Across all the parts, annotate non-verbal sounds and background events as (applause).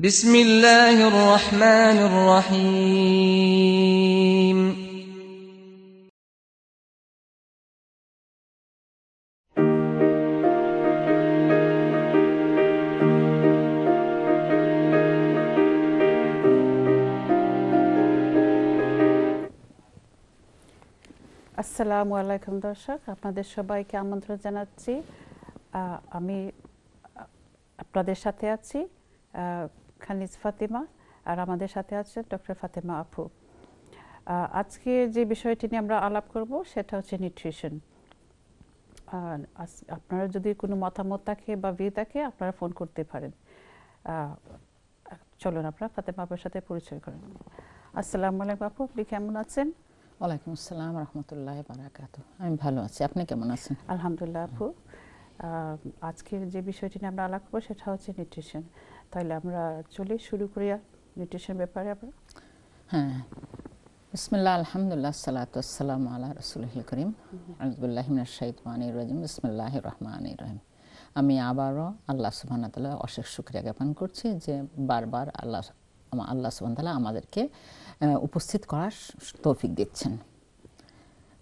بسم الله الرحمن الرحيم আসসালামু আলাইকুম দর্শক আপনাদের সবাইকে আমন্ত্রণ জানাচ্ছি আহ, আমি আহ, আপনাদের সাথে আছি আহ, খানিজ ফাতিমা আর আমাদের সাথে আছেন ডক্টর ফাতেমা আপু। আজকে যে বিষয়টি নিয়ে আমরা আলাপ করব সেটা হচ্ছে নিউট্রিশন আপনারা যদি কোনো মতামত থাকে বা ভিউ থাকে আপনারা ফোন করতে পারেন। চলুন আপনারা ফাতেমা আপুর সাথে পরিচয় করেন। আসসালামু আলাইকুম আপু আপনি কেমন আছেন? ওয়ালাইকুম আসসালাম রহমতুল্লাহ বারাকাত আমি ভালো আছি আপনি কেমন আছেন? আলহামদুলিল্লাহ আপু। আজকের যে বিষয়টি নিয়ে আমরা আলাপ করব সেটা হচ্ছে নিউট্রিশন তাহলে আমরা চলে শুরু করি নিউট্রিশন ব্যাপারে আমরা হ্যাঁ। বিসমিল্লাহ, আলহামদুলিল্লাহ, সালাত আসসালাম আল্লাহ রসুল করিম। আলবুল্লাহিমিন শাহিদানির রাজিম। বিসমিল্লাহ রহমান রহিম। আমি আবারও আল্লাহ সুবহান তাল্লাহ অশেষ শুক্রিয়া জ্ঞাপন করছি যে বারবার আল্লাহ আল্লাহ সুবহান তাল্লাহ আমাদেরকে উপস্থিত করার তৌফিক দিচ্ছেন।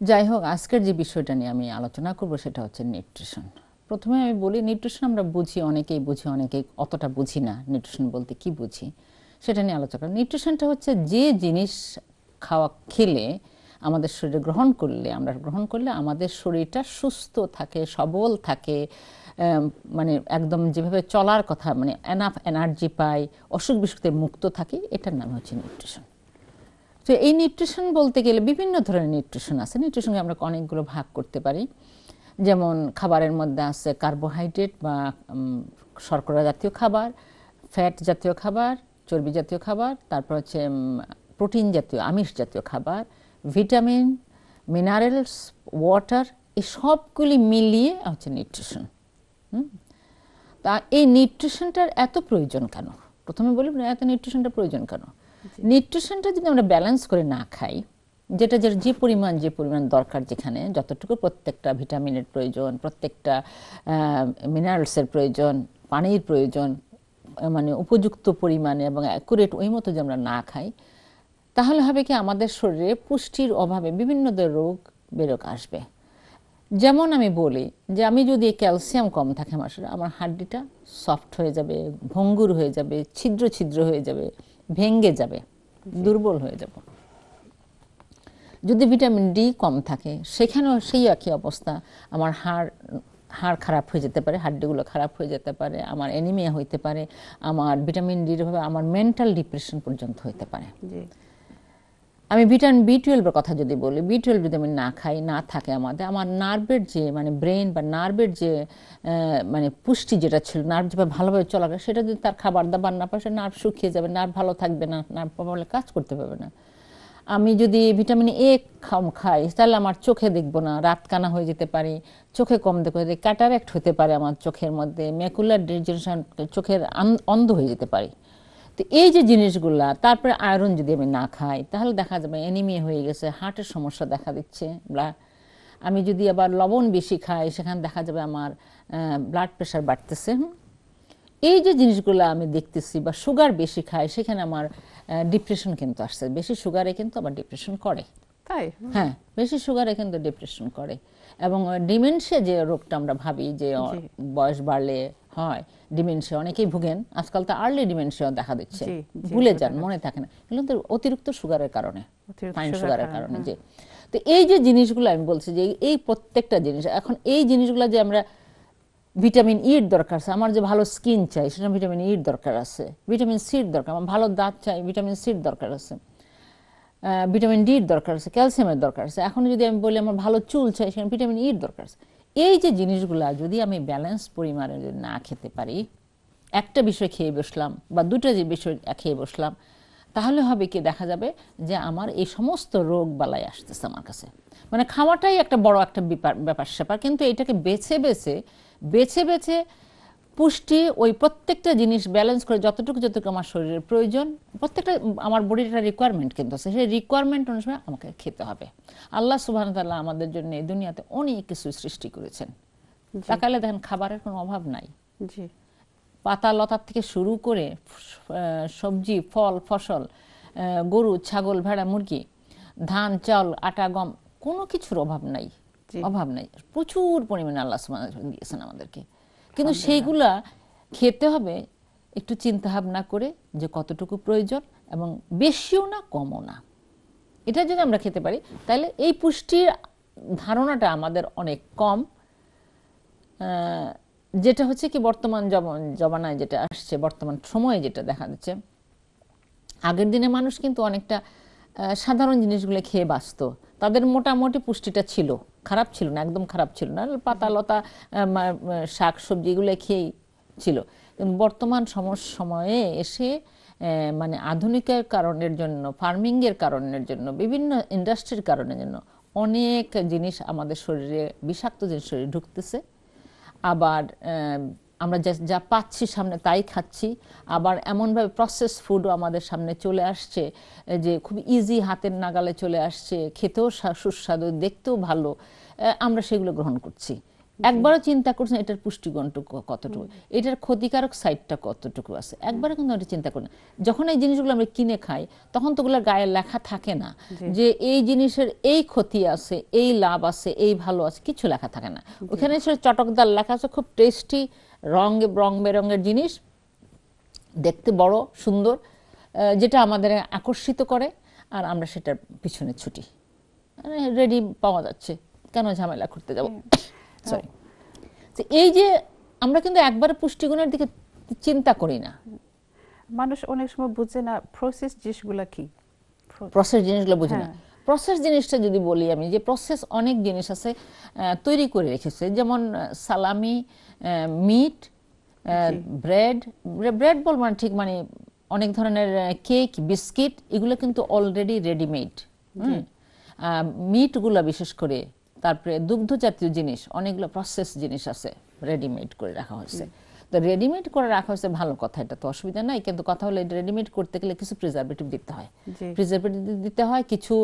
যাই হোক, আজকের যে বিষয়টা নিয়ে আমি আলোচনা করব সেটা হচ্ছে নিউট্রিশন প্রথমে আমি বলি নিউট্রিশন আমরা বুঝি, অনেকেই বুঝি, অনেকেই অতটা বুঝি না নিউট্রিশন বলতে কি বুঝি, সেটা নিয়ে আলোচনা করি। নিউট্রিশনটা হচ্ছে যে জিনিস খাওয়া খেলে আমাদের শরীরে গ্রহণ করলে, আমরা গ্রহণ করলে আমাদের শরীরটা সুস্থ থাকে, সবল থাকে মানে একদম যেভাবে চলার কথা মানে এনাফ এনার্জি পাই, অসুখ বিসুখ মুক্ত থাকি, এটার নাম হচ্ছে নিউট্রিশন তো এই নিউট্রিশন বলতে গেলে বিভিন্ন ধরনের নিউট্রিশন আছে। নিউট্রিশনকে আমরা অনেকগুলো ভাগ করতে পারি। যেমন খাবারের মধ্যে আছে কার্বোহাইড্রেট বা শর্করা জাতীয় খাবার ফ্যাট জাতীয় খাবার চর্বি জাতীয় খাবার তারপর হচ্ছে প্রোটিন জাতীয় আমিষ জাতীয় খাবার ভিটামিন মিনারেলস ওয়াটার এই সবগুলি মিলিয়ে হচ্ছে নিউট্রিশন তা এই নিউট্রিশনটার এত প্রয়োজন কেন? প্রথমে বলি না, এত নিউট্রিশনটা প্রয়োজন কেন? নিউট্রিশনটা যদি আমরা ব্যালেন্স করে না খাই যেটা যে যে পরিমাণ যে পরিমাণ দরকার যেখানে যতটুকু প্রত্যেকটা ভিটামিনের প্রয়োজন প্রত্যেকটা মিনারেলসের প্রয়োজন পানির প্রয়োজন মানে উপযুক্ত পরিমাণে এবং অ্যাকুরেট ওই মতো যে আমরা না খাই তাহলে হবে কি আমাদের শরীরে পুষ্টির অভাবে বিভিন্ন রোগ বেরোক আসবে। যেমন আমি বলি যে আমি যদি ক্যালসিয়াম কম থাকে আমার শরীরে আমার হাড্ডিটা সফট হয়ে যাবে ভঙ্গুর হয়ে যাবে ছিদ্র ছিদ্র হয়ে যাবে ভেঙ্গে যাবে দুর্বল হয়ে যাব। যদি ভিটামিন ডি কম থাকে সেখানেও সেই একই অবস্থা। আমার হাড় হাড় খারাপ হয়ে যেতে পারে হাড্ডিগুলো খারাপ হয়ে যেতে পারে আমার অ্যানিমিয়া হইতে পারে আমার ভিটামিন ডির অভাবে আমার মেন্টাল ডিপ্রেশন পর্যন্ত হইতে পারে। আমি ভিটামিন বি টুয়েলভের কথা যদি বলি বি টুয়েলভ যদি আমি না খাই না থাকে আমাদের আমার নার্ভের যে মানে ব্রেন বা নার্ভের যে মানে পুষ্টি যেটা ছিল নার্ভ যেভাবে ভালোভাবে চলাবে সেটা যদি তার খাবার দাবার না পায় সে নার্ভ শুকিয়ে যাবে নার্ভ ভালো থাকবে না নার্ভ ভালো কাজ করতে পারবে না। আমি যদি ভিটামিন এ খাই, তাহলে আমার চোখে দেখব না রাত কানা হয়ে যেতে পারি, চোখে কম দেখতে পারি ক্যাটারাক্ট হতে পারে আমার চোখের মধ্যে ম্যাকুলার ডিজেনশন চোখের অন্ধ হয়ে যেতে পারি। তো এই যে জিনিসগুলা, তারপরে আয়রন যদি আমি না খাই, তাহলে দেখা যাবে অ্যানিমিয়া হয়ে গেছে হার্টের সমস্যা দেখা দিচ্ছে আমি যদি আবার লবণ বেশি খাই, সেখানে দেখা যাবে আমার ব্লাড প্রেশার বাড়তেছে এই যে জিনিসগুলো আমি দেখতেছি, বা সুগার বেশি খাই, সেখানে আমার ডিপ্রেশন কিন্তু আসছে। বেশি সুগারে কিন্তু আবার ডিপ্রেশন করে। তাই? হ্যাঁ বেশি সুগারে কিন্তু ডিপ্রেশন করে। এবং ডিমেনশিয়া যে রোগটা আমরা ভাবি যে বয়স বাড়লে হয় ডিমেনশিয়া অনেকেই ভুগেন। আজকাল তো আর্লি ডিমেনশিয়া দেখা দিচ্ছে। ভুলে যান মনে থাকে না। কিন্তু অতিরিক্ত সুগারের কারণে ফাইন সুগারের কারণে, কারণে যে তো এই যে জিনিসগুলো আমি বলছি যে এই প্রত্যেকটা জিনিস এখন এই জিনিসগুলো যে আমরা ভিটামিন ইর দরকার আছে। আমার যে ভালো স্কিন চাই সেটা ভিটামিন ইর দরকার আছে। ভিটামিন সির দরকার, আমার ভালো দাঁত চাই, ভিটামিন সির দরকার আছে। ভিটামিন ডির দরকার আছে ক্যালসিয়ামের দরকার আছে। এখন যদি আমি বলি আমার ভালো চুল চাই, সেখানে ভিটামিন ইর দরকার আছে। এই যে জিনিসগুলা যদি আমি ব্যালেন্স পরিমাণে যদি না খেতে পারি, একটা বিষয় খেয়ে বসলাম বা দুটো যে বিষয় খেয়ে বসলাম, তাহলে হবে কি, দেখা যাবে যে আমার এই সমস্ত রোগ বালাই আসতেছে আমার কাছে। মানে খাওয়াটাই একটা বড় একটা ব্যাপার ব্যাপার স্যাপার কিন্তু এটাকে বেছে বেছে বেছে বেছে পুষ্টি ওই প্রত্যেকটা জিনিস ব্যালেন্স করে যতটুকু যতটুকু আমার শরীরের প্রয়োজন প্রত্যেকটা আমার বডির একটা রিকোয়ারমেন্ট কিন্তু আছে। সেই রিকোয়ারমেন্ট অনুসারে আমাকে খেতে হবে। আল্লাহ সুবাহ তাল্লাহ আমাদের জন্য এই দুনিয়াতে অনেক কিছু সৃষ্টি করেছেন। তাকালে দেখেন খাবারের কোনো অভাব নাই। জি। পাতা লতার থেকে শুরু করে সবজি ফল ফসল গরু ছাগল ভেড়া মুরগি ধান চাল আটা গম কোনো কিছুর অভাব নাই। অভাব নাই। প্রচুর পরিমাণে আল্লাহ দিয়েছেন আমাদেরকে। কিন্তু সেইগুলা খেতে হবে একটু চিন্তা ভাবনা করে যে কতটুকু প্রয়োজন এবং বেশিও না কমও না। এটা যদি আমরা খেতে পারি তাহলে এই পুষ্টির ধারণাটা আমাদের অনেক কম। আহ, যেটা হচ্ছে কি বর্তমান জমানায় যেটা আসছে বর্তমান সময়ে যেটা দেখা যাচ্ছে আগের দিনে মানুষ কিন্তু অনেকটা আহ, সাধারণ জিনিসগুলো খেয়ে বাঁচত। তাদের মোটামুটি পুষ্টিটা ছিল। খারাপ ছিল না, একদম খারাপ ছিল না। পাতা লতা শাক সবজি এগুলো খেয়েই ছিল। বর্তমান সময়ে এসে মানে আধুনিকের কারণের জন্য ফার্মিংয়ের কারণের জন্য, বিভিন্ন ইন্ডাস্ট্রির কারণের জন্য অনেক জিনিস আমাদের শরীরে বিষাক্ত জিনিস শরীরে ঢুকতেছে। আবার আমরা যা যা পাচ্ছি সামনে তাই খাচ্ছি। আবার এমনভাবে প্রসেস ফুডও আমাদের সামনে চলে আসছে যে খুব ইজি হাতের নাগালে চলে আসছে খেতেও সুস্বাদু দেখতেও ভালো আমরা সেগুলো গ্রহণ করছি। একবারও চিন্তা করছেন এটার পুষ্টিগুণটুকু কতটুকু? এটার ক্ষতিকারক সাইডটা কতটুকু আছে? একবারও কিন্তু ওটা চিন্তা করি না যখন এই জিনিসগুলো আমরা কিনে খাই তখন তো ওগুলোর গায়ে লেখা থাকে না যে এই জিনিসের এই ক্ষতি আছে এই লাভ আছে এই ভালো আছে কিছু লেখা থাকে না। ওখানে চটকদার লেখা আছে খুব টেস্টি রং রং বেরঙের জিনিস দেখতে বড় সুন্দর যেটা আমাদের আকর্ষিত করে আর আমরা সেটার পিছনে ছুটি। রেডি পাওয়া যাচ্ছে। কেন ঝামেলা করতে যাব? সরি তো এই যে আমরা কিন্তু একবার পুষ্টিগুণের দিকে চিন্তা করি না। মানুষ অনেক সময় বুঝে না প্রসেস জিনিসগুলো কি। প্রসেস জিনিসগুলো বুঝি না। হ্যাঁ। প্রসেস জিনিসটা যদি বলি আমি যে প্রসেস অনেক জিনিস আছে তৈরি করে রেখেছে। যেমন সালামি মিট ব্রেড ব্রেড বলব না ঠিক মানে অনেক ধরনের কেক বিস্কিট এগুলো কিন্তু অলরেডি রেডিমেড মিটগুলো বিশেষ করে তারপরে দুগ্ধ জাতীয় জিনিস অনেকগুলো প্রসেস জিনিস আছে রেডিমেড করে রাখা হয়েছে। তো রেডিমেড করে রাখা হয়েছে ভালো কথা এটা তো অসুবিধা নাই কিন্তু কথা হলো রেডিমেড করতে গেলে কিছু প্রিজারভেটিভ দিতে হয়। প্রিজারভেটিভ দিতে হয় কিছু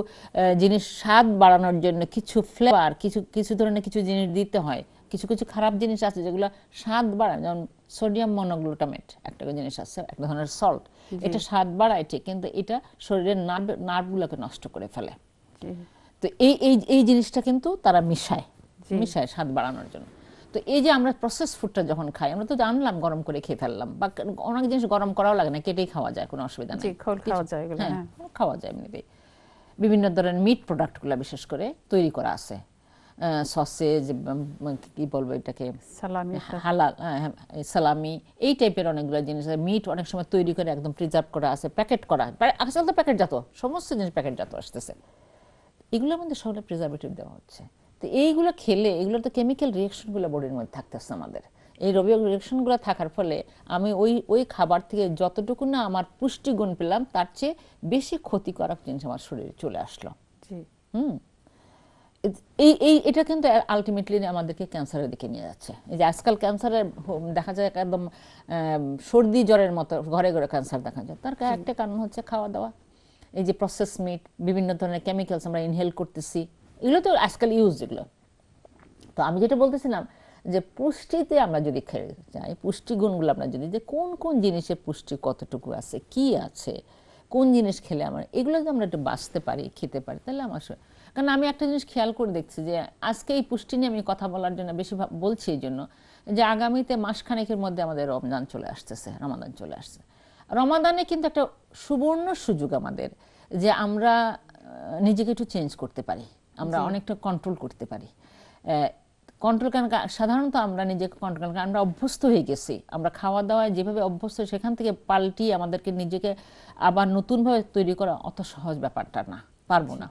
জিনিস স্বাদ বাড়ানোর জন্য কিছু ফ্লেভার কিছু কিছু ধরনের কিছু জিনিস দিতে হয়। কিছু কিছু খারাপ জিনিস আছে যেগুলো স্বাদ বাড়ায় যেমন সোডিয়াম মনোগ্লুটামেট একটা জিনিস আছে একটা ধরনের সল্ট এটা স্বাদ বাড়ায় ঠিক কিন্তু এটা শরীরের নার্ভ নার্ভগুলোকে নষ্ট করে ফেলে। তো এই এই এই জিনিসটা কিন্তু তারা মিশায় মিশায় স্বাদ বাড়ানোর জন্য। তো এই যে আমরা প্রসেস ফুডটা যখন খাই আমরা তো জানলাম গরম করে খেয়ে ফেললাম বা অনেক জিনিস গরম করাও লাগে না কেটেই খাওয়া যায় কোনো অসুবিধা নেই। খাওয়া যায় এগুলো, হ্যাঁ হ্যাঁ। খাওয়া যায় এমনিতেই। বিভিন্ন ধরনের মিট প্রোডাক্টগুলো বিশেষ করে তৈরি করা আছে। সসেজ কি বলব এটাকে? সালামি একটা। হালাল হ্যাঁ, হ্যাঁ, এই সালামি এই টাইপের অনেকগুলো জিনিস আছে। মিট অনেক সময় তৈরি করে একদম প্রিজার্ভ করা আছে প্যাকেট করা আসলে তো প্যাকেটজাত সমস্ত জিনিস প্যাকেটজাত আসতেছে। এগুলোর মধ্যে সবগুলো প্রিজারভেটিভ দেওয়া হচ্ছে। তো এইগুলো খেলে এগুলো তো কেমিক্যাল রিয়েকশনগুলো বডির মধ্যে থাকতেছে আমাদের। এই রবীয় রিয়েকশনগুলো থাকার ফলে আমি ওই ওই খাবার থেকে যতটুকু না আমার পুষ্টিগুণ পেলাম তার চেয়ে বেশি ক্ষতিকারক জিনিস আমার শরীরে চলে আসলো। হুম। এই এই এটা কিন্তু আলটিমেটলি আমাদেরকে ক্যান্সারের দিকে নিয়ে যাচ্ছে। এই যে আজকাল ক্যান্সারের দেখা যায় একদম সর্দি জ্বরের মতো ঘরে ঘরে ক্যান্সার দেখা যায়। তার একটা কারণ হচ্ছে খাওয়া দাওয়া। এই যে প্রসেস মিট বিভিন্ন ধরনের কেমিক্যালস আমরা ইনহেল করতেছি। এগুলো তো আজকাল ইউজ এগুলো। তো আমি যেটা বলতেছিলাম যে পুষ্টিতে আমরা যদি খেয়ে যাই পুষ্টিগুণগুলো আমরা যদি যে কোন কোন জিনিসের পুষ্টি কতটুকু আছে কি আছে কোন জিনিস খেলে আমরা এগুলো যদি আমরা একটু বাঁচতে পারি খেতে পারি তাহলে আমার কারণ আমি একটা জিনিস খেয়াল করে দেখছি যে আজকে এই পুষ্টি নিয়ে আমি কথা বলার জন্য বেশি বলছি এই জন্য যে আগামীতে মাসখানেকের মধ্যে আমাদের রমজান চলে আসতেছে রমাদান চলে আসছে। রমাদানে কিন্তু একটা সুবর্ণ সুযোগ আমাদের যে আমরা নিজেকে একটু চেঞ্জ করতে পারি আমরা অনেকটা কন্ট্রোল করতে পারি। কন্ট্রোল কারণ সাধারণত আমরা নিজেকে কন্ট্রোল কারণ আমরা অভ্যস্ত হয়ে গেছি। আমরা খাওয়া দাওয়ায় যেভাবে অভ্যস্ত সেখান থেকে পাল্টিয়ে আমাদেরকে নিজেকে আবার নতুনভাবে তৈরি করা অত সহজ ব্যাপারটা না পারব না।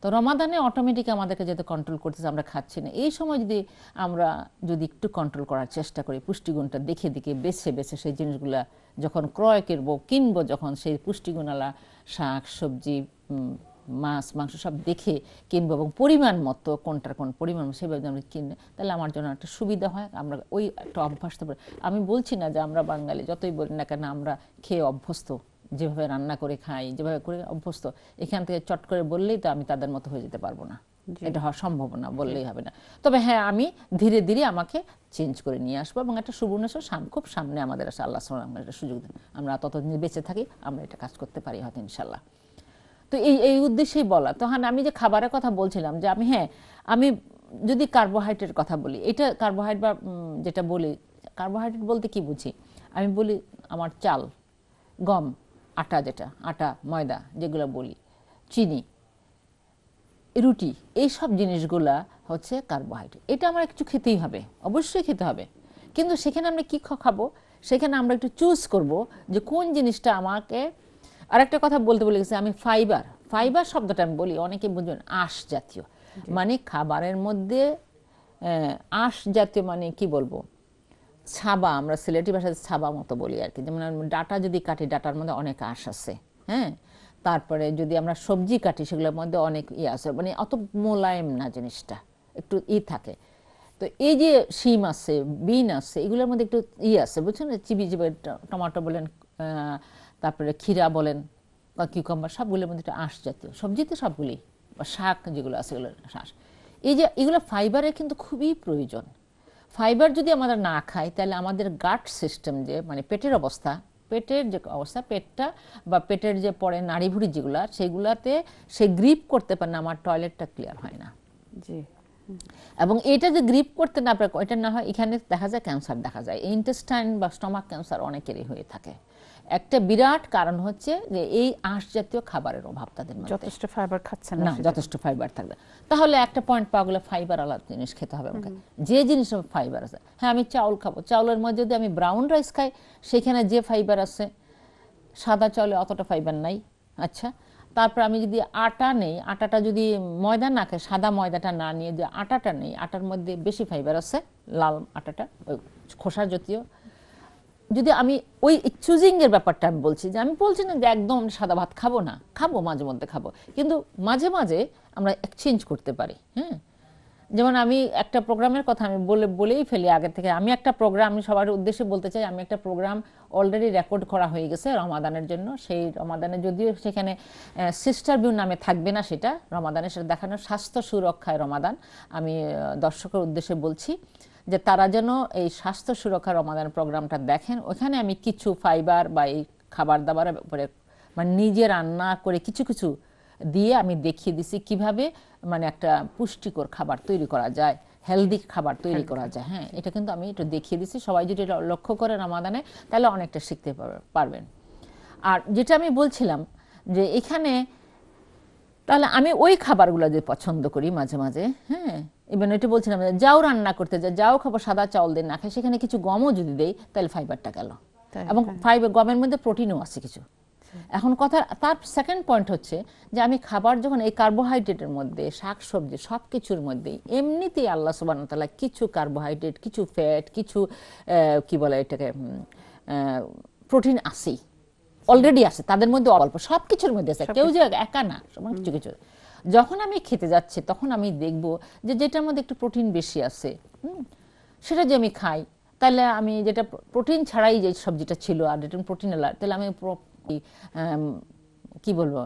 তো রমাদানে অটোমেটিক আমাদেরকে যাতে কন্ট্রোল করতেছে, আমরা খাচ্ছি না। এই সময় যদি আমরা, যদি একটু কন্ট্রোল করার চেষ্টা করি, পুষ্টিগুণটা দেখে দেখে, বেছে বেছে সেই জিনিসগুলা যখন ক্রয় করব, কিনবো যখন, সেই পুষ্টিগুণালা, শাক, সবজি মাছ, মাংস সব দেখে কিনবো এবং পরিমাণ মতো, কোনটার কোন পরিমাণ, সেভাবে আমরা কিনে, তাহলে আমার জন্য একটা সুবিধা হয়। আমরা ওই একটা অভ্যাস আমি বলছি না যে আমরা বাঙালি, যতই বলি না কেন, আমরা খেয়ে অভ্যস্ত। যেভাবে রান্না করে খাই যেভাবে করে অভ্যস্ত এখান থেকে চট করে বললেই তো আমি তাদের মতো হয়ে যেতে পারব না। এটা হওয়া সম্ভব না বললেই হবে না। তবে হ্যাঁ আমি ধীরে ধীরে আমাকে চেঞ্জ করে নিয়ে আসব এবং একটা সুবর্ণেশ্বর সাম- খুব সামনে আমাদের আসে আল্লাহ আমরা একটা সুযোগ দেন। আমরা ততদিন বেঁচে থাকি আমরা এটা কাজ করতে পারি হয়তো ইনশাল্লাহ তো এই এই উদ্দেশ্যেই বলা। তখন আমি যে খাবারের কথা বলছিলাম যে আমি হ্যাঁ আমি যদি কার্বোহাইড্রেট কথা বলি এটা কার্বোহাইড্রেট বা যেটা বলি কার্বোহাইড্রেট বলতে কি বুঝি? আমি বলি আমার চাল গম আটা যেটা আটা ময়দা যেগুলো বলি চিনি রুটি এই সব জিনিসগুলা হচ্ছে কার্বোহাইড্রেট এটা আমার কিছু খেতেই হবে অবশ্যই খেতে হবে। কিন্তু সেখানে আমরা কি খাব? সেখানে আমরা একটু চুজ করব যে কোন জিনিসটা আমাকে আর একটা কথা বলতে বলে গেছি আমি ফাইবার ফাইবার শব্দটা আমি বলি অনেকে বুঝবেন আঁশ জাতীয়। মানে খাবারের মধ্যে আঁশ জাতীয় মানে কি বলব? ছাবা, আমরা সিলেটি ভাষায় ছাবা মতো বলি আর কি। যেমন ডাটা যদি কাটি, ডাটার মধ্যে অনেক আঁশ আছে হ্যাঁ? তারপরে যদি আমরা সবজি কাটি, সেগুলোর মধ্যে অনেক ই আছে। মানে অত মোলায়েম না জিনিসটা, একটু ই থাকে। তো এই যে শিম আছে, বিন আছে, এগুলোর মধ্যে একটু ই আছে, বুঝছেন? চিবি চিবি টমাটো বলেন তারপরে ক্ষীরা বলেন বা কিউকাম্বার সবগুলোর মধ্যে একটা আঁশ জাতীয়। সবজিতে সবগুলি, বা শাক যেগুলো আছে এগুলো শাঁস এই যে এগুলো ফাইবারের কিন্তু খুবই প্রয়োজন। ফাইবার যদি আমরা না খাই তাহলে আমাদের গাট সিস্টেম যে মানে পেটের অবস্থা পেটের যে অবস্থা পেটটা বা পেটের যে পরে নাড়িভুড়ি যেগুলো সেগুলাতে সে গ্রিপ করতে পারে না আমার টয়লেটটা ক্লিয়ার হয় না। জি। এবং এটা যে গ্রিপ করতে না পারে এটা না হয় এখানে দেখা যায় ক্যান্সার দেখা যায়। ইন্টেস্টাইন বা স্টমাক ক্যান্সার অনেকেরই হয়ে থাকে। একটা বিরাট কারণ হচ্ছে যে এই আঁশ জাতীয় খাবারের অভাব তাদের মধ্যে। যথেষ্ট ফাইবার খাচ্ছে না যথেষ্ট ফাইবার থাকবে। তাহলে একটা পয়েন্ট পাওয়া গেলে ফাইবার আলাদা জিনিস খেতে হবে আমাকে। যে জিনিস ফাইবার আছে। হ্যাঁ আমি চাউল খাব। চাউলের মধ্যে যদি আমি ব্রাউন রাইস খাই সেখানে যে ফাইবার আছে সাদা চাউলে অতটা ফাইবার নাই। আচ্ছা তারপর আমি যদি আটা নেই আটাটা যদি ময়দা না খাই সাদা ময়দাটা না নিয়ে যে আটাটা নেই আটার মধ্যে বেশি ফাইবার আছে লাল আটাটা ওই খোসা জাতীয় যদি আমি ওই চুজিং এর ব্যাপারটা আমি বলছি যে আমি বলছি না যে একদম সাদা ভাত খাব না, খাব, মাঝে মধ্যে খাব। কিন্তু মাঝে মাঝে আমরা এক্সচেঞ্জ করতে পারি হ্যাঁ? যেমন আমি একটা প্রোগ্রামের কথা আমি বলে, বলেই ফেলি আগে থেকে। আমি একটা প্রোগ্রাম আমি সবার উদ্দেশ্যে বলতে চাই, আমি একটা প্রোগ্রাম অলরেডি রেকর্ড করা হয়ে গেছে রমাদানের জন্য। সেই রমাদানে যদিও সেখানে সিস্টার ভিউ নামে থাকবে না সেটা। রমাদানে সেটা দেখানো স্বাস্থ্য সুরক্ষায় রমাদান। আমি দর্শকের উদ্দেশ্যে বলছি। যে তারা যেন এই স্বাস্থ্য সুরক্ষা রমাদান প্রোগ্রামটা দেখেন ওখানে আমি কিছু ফাইবার বা এই খাবার দাবারের উপরে মানে নিজে রান্না করে কিছু কিছু দিয়ে আমি দেখিয়ে দিছি কীভাবে মানে একটা পুষ্টিকর খাবার তৈরি করা যায় হেলদি খাবার তৈরি করা যায়। হ্যাঁ এটা কিন্তু আমি একটু দেখিয়ে দিছি। সবাই যদি এটা লক্ষ্য করে রামাদানে তাহলে অনেকটা শিখতে পারবে- পারবেন। আর যেটা আমি বলছিলাম যে এখানে তাহলে আমি ওই খাবারগুলো যে পছন্দ করি মাঝে মাঝে হ্যাঁ? ইভেন এটা বলছিলাম যাও রান্না করতে যা যাও খাব সাদা চাউল দিয়ে না খাই সেখানে কিছু গমও যদি দেই তাহলে ফাইবারটা গেল। এবং। ফাইবার গমের মধ্যে প্রোটিনও আছে কিছু। এখন কথা তার সেকেন্ড পয়েন্ট হচ্ছে যে আমি খাবার যখন এই কার্বোহাইড্রেটের মধ্যে শাক সবজি সব কিছুর মধ্যেই এমনিতেই আল্লাহ সুবান তালা কিছু কার্বোহাইড্রেট কিছু ফ্যাট কিছু কি বলে এটাকে প্রোটিন আছেই। অলরেডি আছে তাদের মধ্যে অল্প সব কিছুর মধ্যে আছে কেউ যে একা না কিছু কিছু যখন আমি খেতে যাচ্ছি তখন আমি দেখব যে যেটার মধ্যে একটু প্রোটিন বেশি আছে হুম, সেটা যে আমি খাই তাহলে আমি যেটা প্রোটিন ছাড়াই যে সবজিটা ছিল আর যেটা প্রোটিন এলার তাহলে আম, কি বলব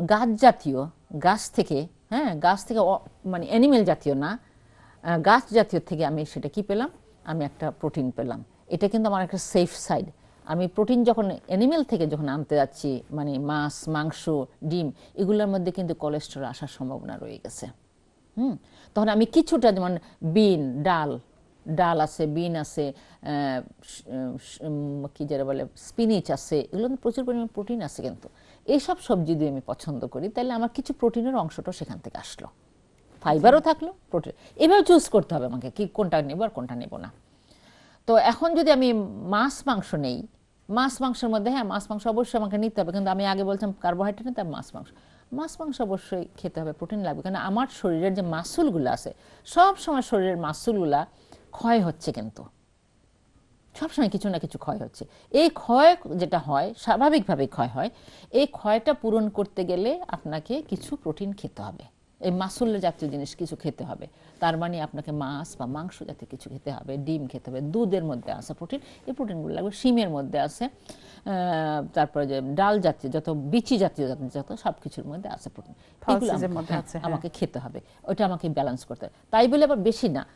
গাছ জাতীয় গাছ থেকে হ্যাঁ গাছ থেকে মানে অ্যানিমেল জাতীয় না গাছ জাতীয় থেকে আমি সেটা কি পেলাম? আমি একটা প্রোটিন পেলাম। এটা কিন্তু আমার একটা সেফ সাইড আমি প্রোটিন যখন অ্যানিমেল থেকে যখন আনতে যাচ্ছি মানে মাছ, মাংস, ডিম, এগুলোর মধ্যে কিন্তু কোলেস্টেরল আসার সম্ভাবনা রয়ে গেছে। হুম? তখন আমি কিছুটা যেমন বিন, ডাল ডাল আছে, বিন আছে কি যারা বলে স্পিনিচ আছে, এগুলো প্রচুর পরিমাণে প্রোটিন আছে কিন্তু। এইসব সবজি যদি আমি পছন্দ করি, তাহলে আমার কিছু প্রোটিনের অংশটাও সেখান থেকে আসলো। ফাইবারও থাকল প্রোটিন এভাবে চুজ করতে হবে আমাকে, কি কোনটা নেব আর কোনটা নেব না। তো এখন যদি আমি মাছ, মাংস নেই মাছ মাংসের মধ্যে হ্যাঁ মাছ মাংস অবশ্যই আমাকে নিতে হবে। কিন্তু আমি আগে বলছিলাম কার্বোহাইড্রেট নিতে মাছ মাংস। মাছ মাংস অবশ্যই খেতে হবে প্রোটিন লাগবে। কারণ আমার শরীরের যে মাসুলগুলো আছে, সব সময় শরীরের মাসুলগুলা ক্ষয় হচ্ছে কিন্তু। সবসময় কিছু না কিছু ক্ষয় হচ্ছে। এই ক্ষয় যেটা হয় স্বাভাবিকভাবে ক্ষয় হয়। এই ক্ষয়টা পূরণ করতে গেলে আপনাকে কিছু প্রোটিন খেতে হবে। এই মাসুল জাতীয় জিনিস কিছু খেতে হবে। তার মানে আপনাকে মাছ বা মাংস জাতীয় কিছু খেতে হবে ডিম খেতে হবে দুধের মধ্যে আছে প্রোটিন এই প্রোটিনগুলো লাগবে। শিমের মধ্যে আছে তারপরে যে ডাল জাতীয় যত বিচি জাতীয় যত সব কিছুর মধ্যে আছে প্রোটিন। এগুলো আমাকে- হ্যাঁ, হ্যাঁ। আমাকে খেতে হবে। ওটা আমাকে ব্যালেন্স করতে হবে। তাই বলে আবার বেশি না।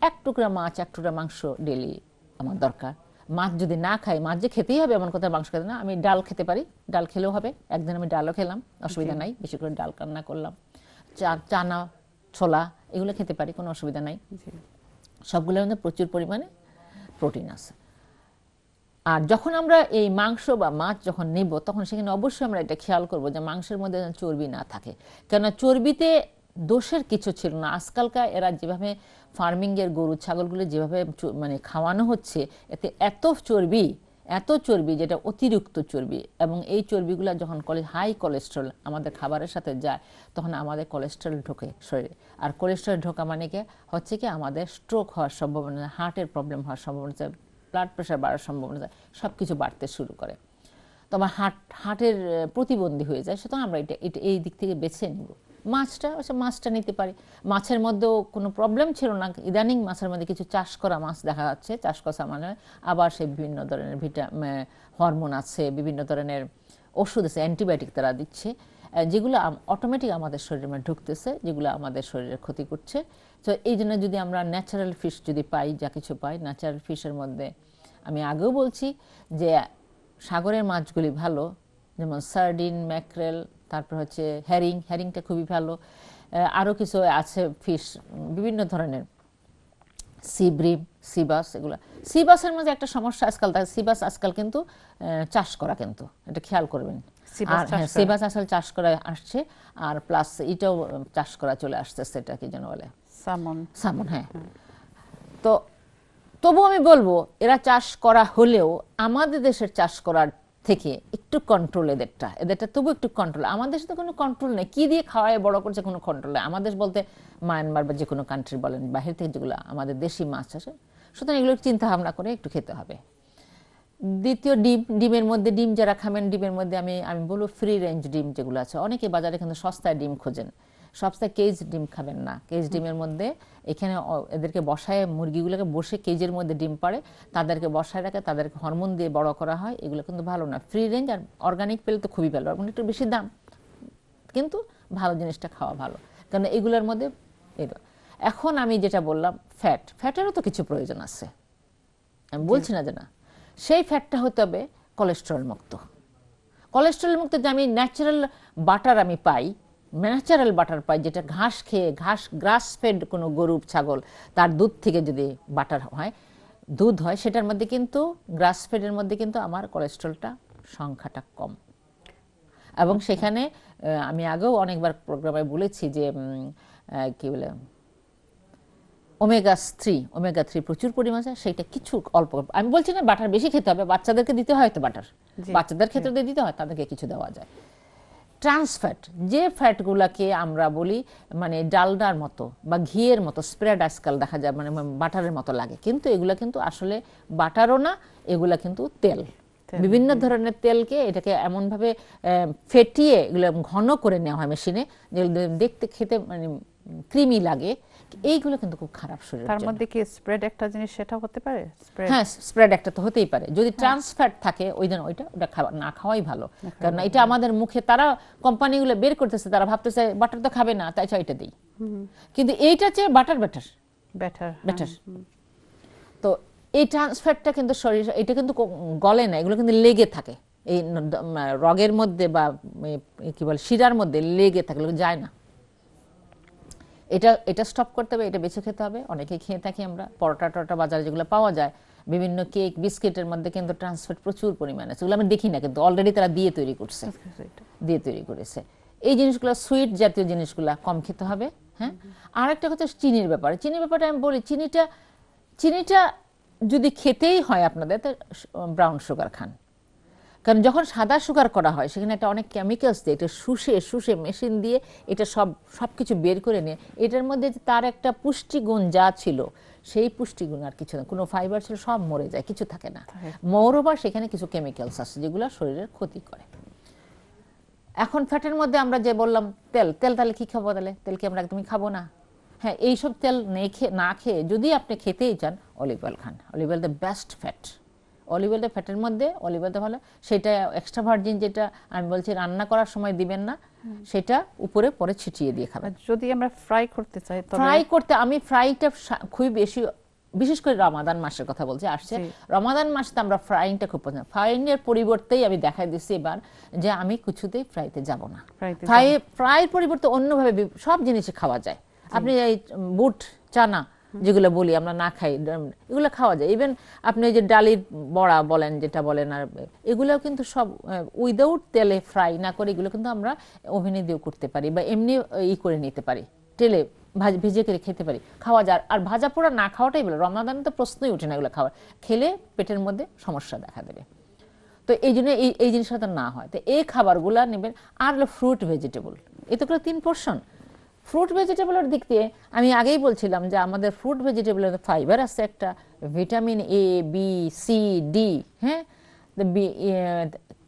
এক টুকরা মাছ এক টুকরা মাংস ডেলি আমার দরকার। মাছ যদি না খাই মাছ যে খেতেই হবে এমন কথা মাংস খেতে না। আমি ডাল খেতে পারি ডাল খেলেও হবে। একদিন আমি ডালও খেলাম অসুবিধা নাই। বেশি করে ডাল রান্না করলাম। চানা ছোলা এগুলো খেতে পারি কোনো অসুবিধা নাই। সবগুলোর মধ্যে প্রচুর পরিমাণে প্রোটিন আছে। আর যখন আমরা এই মাংস বা মাছ যখন নেব তখন সেখানে অবশ্যই আমরা এটা খেয়াল করব যে মাংসের মধ্যে যেন চর্বি না থাকে। কেননা চর্বিতে দোষের কিছু ছিল না। আজকালকার এরা যেভাবে ফার্মিংয়ের গরু ছাগলগুলো যেভাবে মানে খাওয়ানো হচ্ছে এতে এত চর্বি এত চর্বি যেটা অতিরিক্ত চর্বি, এবং এই চর্বিগুলো যখন হাই কোলেস্ট্রল আমাদের খাবারের সাথে যায়, তখন আমাদের কোলেস্ট্রল ঢোকে শরীরে। আর কোলেস্ট্রল ঢোকা মানে কি? হচ্ছে কি আমাদের স্ট্রোক হওয়ার সম্ভাবনা হার্টের প্রবলেম হওয়ার সম্ভাবনা আছে ব্লাড প্রেশার বাড়ার সম্ভাবনা আছে সব কিছু বাড়তে শুরু করে। তো আমার হার্ট হার্টের প্রতিবন্ধী হয়ে যায়, সুতরাং আমরা এটা এই দিক থেকে বেছে নিব। মাছটা আচ্ছা মাছটা নিতে পারি। মাছের মধ্যেও কোনো প্রবলেম ছিল না। ইদানিং মাছের মধ্যে কিছু চাষ করা মাছ দেখা যাচ্ছে, চাষ করা মানে আবার সে বিভিন্ন ধরনের ভিটা হরমোন আছে, বিভিন্ন ধরনের ওষুধ আছে অ্যান্টিবায়োটিক তারা দিচ্ছে যেগুলো অটোমেটিক আমাদের শরীরে ঢুকতেছে, যেগুলো আমাদের শরীরের ক্ষতি করছে। তো এই জন্য যদি আমরা ন্যাচারাল ফিশ যদি পাই, যা কিছু পাই ন্যাচারাল ফিশের মধ্যে আমি আগেও বলছি যে সাগরের মাছগুলি ভালো, যেমন সার্ডিন ম্যাকরেল তারপর হচ্ছে হ্যারিং হ্যারিংটা খুবই ভালো। আরও কিছু আছে ফিশ বিভিন্ন ধরনের। সিব্রিম সিবাস এগুলো। সিবাসের মধ্যে একটা সমস্যা আজকাল থাকে সিবাস আজকাল কিন্তু চাষ করা কিন্তু। এটা খেয়াল করবেন। আর হ্যাঁ সিবাস আসলে চাষ করা আসছে আর প্লাস এটাও চাষ করা চলে আসতেছে এটা কি যেন বলে? সামন সামন হ্যাঁ। তো তবু আমি বলব এরা চাষ করা হলেও আমাদের দেশের চাষ করার থেকে একটু কন্ট্রোল এদেরটা। এদেরটা তবু একটু কন্ট্রোল আমাদের তো কোনো কন্ট্রোল নেই। কী দিয়ে খাওয়ায় বড় করছে কোনো কন্ট্রোল নেই। আমাদের বলতে মায়ানমার বা যে কোনো কান্ট্রি বলেন বাহির থেকে যেগুলো আমাদের দেশি মাছ আসে সুতরাং এগুলো চিন্তা ভাবনা করে একটু খেতে হবে। দ্বিতীয় ডিম, ডিমের মধ্যে ডিম যারা খাবেন, ডিমের মধ্যে আমি আমি বলব ফ্রি রেঞ্জ ডিম যেগুলো আছে। অনেকে বাজারে কিন্তু সস্তায় ডিম খোঁজেন। সস্তায় কেজ ডিম খাবেন না। কেজ ডিমের মধ্যে এখানে এদেরকে বসায় মুরগিগুলোকে বসে কেজের মধ্যে ডিম পাড়ে তাদেরকে বসায় রাখে তাদেরকে হরমোন দিয়ে বড় করা হয় এগুলো কিন্তু ভালো না। ফ্রি রেঞ্জ আর অর্গানিক পেলে তো খুবই ভালো অর্গানিক একটু বেশি দাম। কিন্তু ভালো জিনিসটা খাওয়া ভালো। কারণ এগুলোর মধ্যে এখন আমি যেটা বললাম ফ্যাট ফ্যাটেরও তো কিছু প্রয়োজন আছে। আমি বলছি না যে না। সেই ফ্যাটটা হতে হবে কোলেস্ট্রল মুক্ত। কোলেস্ট্রল মুক্ত যে আমি ন্যাচারাল বাটার আমি পাই ন্যাচারাল বাটার পাই যেটা ঘাস খেয়ে ঘাস গ্রাস ফেড কোনো গরু ছাগল তার দুধ থেকে যদি বাটার হয় দুধ হয় সেটার মধ্যে কিন্তু গ্রাস ফেডের মধ্যে কিন্তু আমার কোলেস্ট্রলটা সংখ্যাটা কম। এবং সেখানে আমি আগেও অনেকবার প্রোগ্রামে বলেছি যে কি বলে ওমেগা থ্রি ওমেগা থ্রি প্রচুর পরিমাণে সেইটা কিছু অল্প। আমি বলছি না বাটার বেশি খেতে হবে বাচ্চাদেরকে দিতে হয় তো বাটার। বাচ্চাদের ক্ষেত্রে দিতে হয় তাদেরকে কিছু দেওয়া যায়। ট্রান্সফ্যাট যে ফ্যাটগুলোকে আমরা বলি মানে ডালডার মতো বা ঘিয়ের মতো স্প্রেড আজকাল দেখা যায় মানে বাটারের মতো লাগে। কিন্তু এগুলো কিন্তু আসলে বাটারও না এগুলো কিন্তু তেল। তেল, বিভিন্ন ধরনের তেলকে এটাকে এমনভাবে ফেটিয়ে এগুলো ঘন করে নেওয়া হয় মেশিনে যেগুলো দেখতে খেতে মানে ক্রিমি লাগে। এইগুলো কিন্তু খুব খারাপ শরীর তার মধ্যে কি স্প্রেড একটা জিনিস সেটা হতে পারে? স্প্রেড হ্যাঁ স্প্রেড একটা তো হতেই পারে। যদি ট্রান্সফ্যাট থাকে ওই দিন ওইটা ওটা খাওয়া না খাওয়াই ভালো। কারণ এটা আমাদের মুখে তারা কোম্পানিগুলো বের করতেছে তারা ভাবতেছে বাটার তো খাবে না তাই এটা দিই। কিন্তু এইটা চেয়ে বাটার বেটার বেটার বেটার তো এই ট্রান্সফ্যাটটা কিন্তু শরীর এটা কিন্তু গলে না এগুলো কিন্তু লেগে থাকে। এই রগের মধ্যে বা কি বলে শিরার মধ্যে লেগে থাকে যায় না। এটা এটা স্টপ করতে হবে এটা বেছে খেতে হবে। অনেকে খেয়ে থাকি আমরা পরোটা টরোটা বাজারে যেগুলো পাওয়া যায় বিভিন্ন কেক বিস্কিটের মধ্যে কিন্তু ট্রান্সফ্যাট প্রচুর পরিমাণে আছে। আমি দেখি না কিন্তু অলরেডি তারা দিয়ে তৈরি করছে। দিয়ে তৈরি করেছে। এই জিনিসগুলো সুইট জাতীয় জিনিসগুলো কম খেতে হবে হ্যাঁ? আর একটা কথা হচ্ছে চিনির ব্যাপারে। চিনির ব্যাপারে আমি বলি চিনিটা চিনিটা যদি খেতেই হয় আপনাদের তো ব্রাউন সুগার খান। কারণ যখন সাদা সুগার করা হয় সেখানে একটা অনেক কেমিক্যালস দিয়ে এটা শুষে শুষে মেশিন দিয়ে এটা সব সব কিছু বের করে নিয়ে এটার মধ্যে তার একটা পুষ্টিগুণ যা ছিল সেই পুষ্টিগুণ আর কিছু না কোনো ফাইবার ছিল সব মরে যায় কিছু থাকে না। মৌরবার সেখানে কিছু কেমিক্যালস আছে যেগুলো শরীরের ক্ষতি করে। এখন ফ্যাটের মধ্যে আমরা যে বললাম তেল তেল তাহলে কি খাব তাহলে? তেল কি আমরা একদমই খাব না? হ্যাঁ এইসব তেল নেই খেয়ে না খেয়ে যদি আপনি খেতেই চান olive oil Khan. Olive oil the best fat olive অয়েলটা ফ্যাটের মধ্যে অলিভ অয়েলটা ভালো। সেটা এক্সট্রা ভার্জিন যেটা আমি বলছি রান্না করার সময় দিবেন না সেটা উপরে পরে ছিটিয়ে দিয়ে খাবেন। যদি আমরা ফ্রাই করতে চাই তবে ফ্রাই করতে আমি ফ্রাইটা খুবই বেশি বিশেষ করে রমাদান মাসের কথা বলছি আসছে। রমাদান মাসে তো আমরা ফ্রাইংটা খুব পছন্দ ফ্রাইং এর পরিবর্তেই আমি দেখাই দিচ্ছি এবার যে আমি কিছুতেই ফ্রাইতে যাব না। ফ্রাই ফ্রাইয়ের পরিবর্তে অন্যভাবে সব জিনিসে খাওয়া যায়। আপনি এই বুট চানা যেগুলো বলি, আমরা না খাই, এগুলো খাওয়া যায়। ইভেন আপনি যে ডালির বড়া বলেন, যেটা বলেন, আর এগুলোও কিন্তু সব উইদাউট তেলে ফ্রাই না করে এগুলো কিন্তু আমরা ওভেনে দিয়েও করতে পারি বা এমনি ই করে নিতে পারি। তেলে ভাজ- করে খেতে পারি। খাওয়া যায়। আর ভাজা পোড়া না খাওয়াটাই বলে রমাদান তো প্রশ্নই ওঠে না এগুলো খাওয়া খেলে পেটের মধ্যে সমস্যা দেখা দেবে। তো এই জন্য এই এই জিনিসটা না হয়। তো এই খাবারগুলো নেবেন, আর ফ্রুট ভেজিটেবল এ তো করে তিন পোর্শন ফ্রুট ভেজিটেবলের দিক দিয়ে আমি আগেই বলছিলাম যে আমাদের ফ্রুট ভেজিটেবলের ফাইবার আছে একটা vitamin A B C D হ্যাঁ?